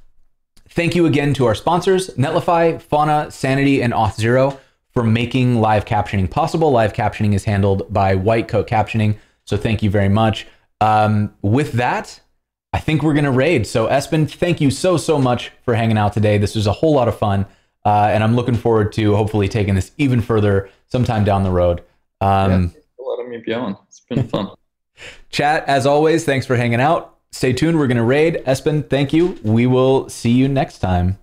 Thank you again to our sponsors, Netlify, Fauna, Sanity, and Auth0 for making live captioning possible. Live captioning is handled by White Coat Captioning, so thank you very much. Um, with that, I think we're going to raid. So, Espen, thank you so, so much for hanging out today. This was a whole lot of fun, uh, and I'm looking forward to hopefully taking this even further sometime down the road. Um, yeah, a lot of me be on. It's been fun. <laughs> Chat, as always, thanks for hanging out. Stay tuned. We're going to raid. Espen, thank you. We will see you next time.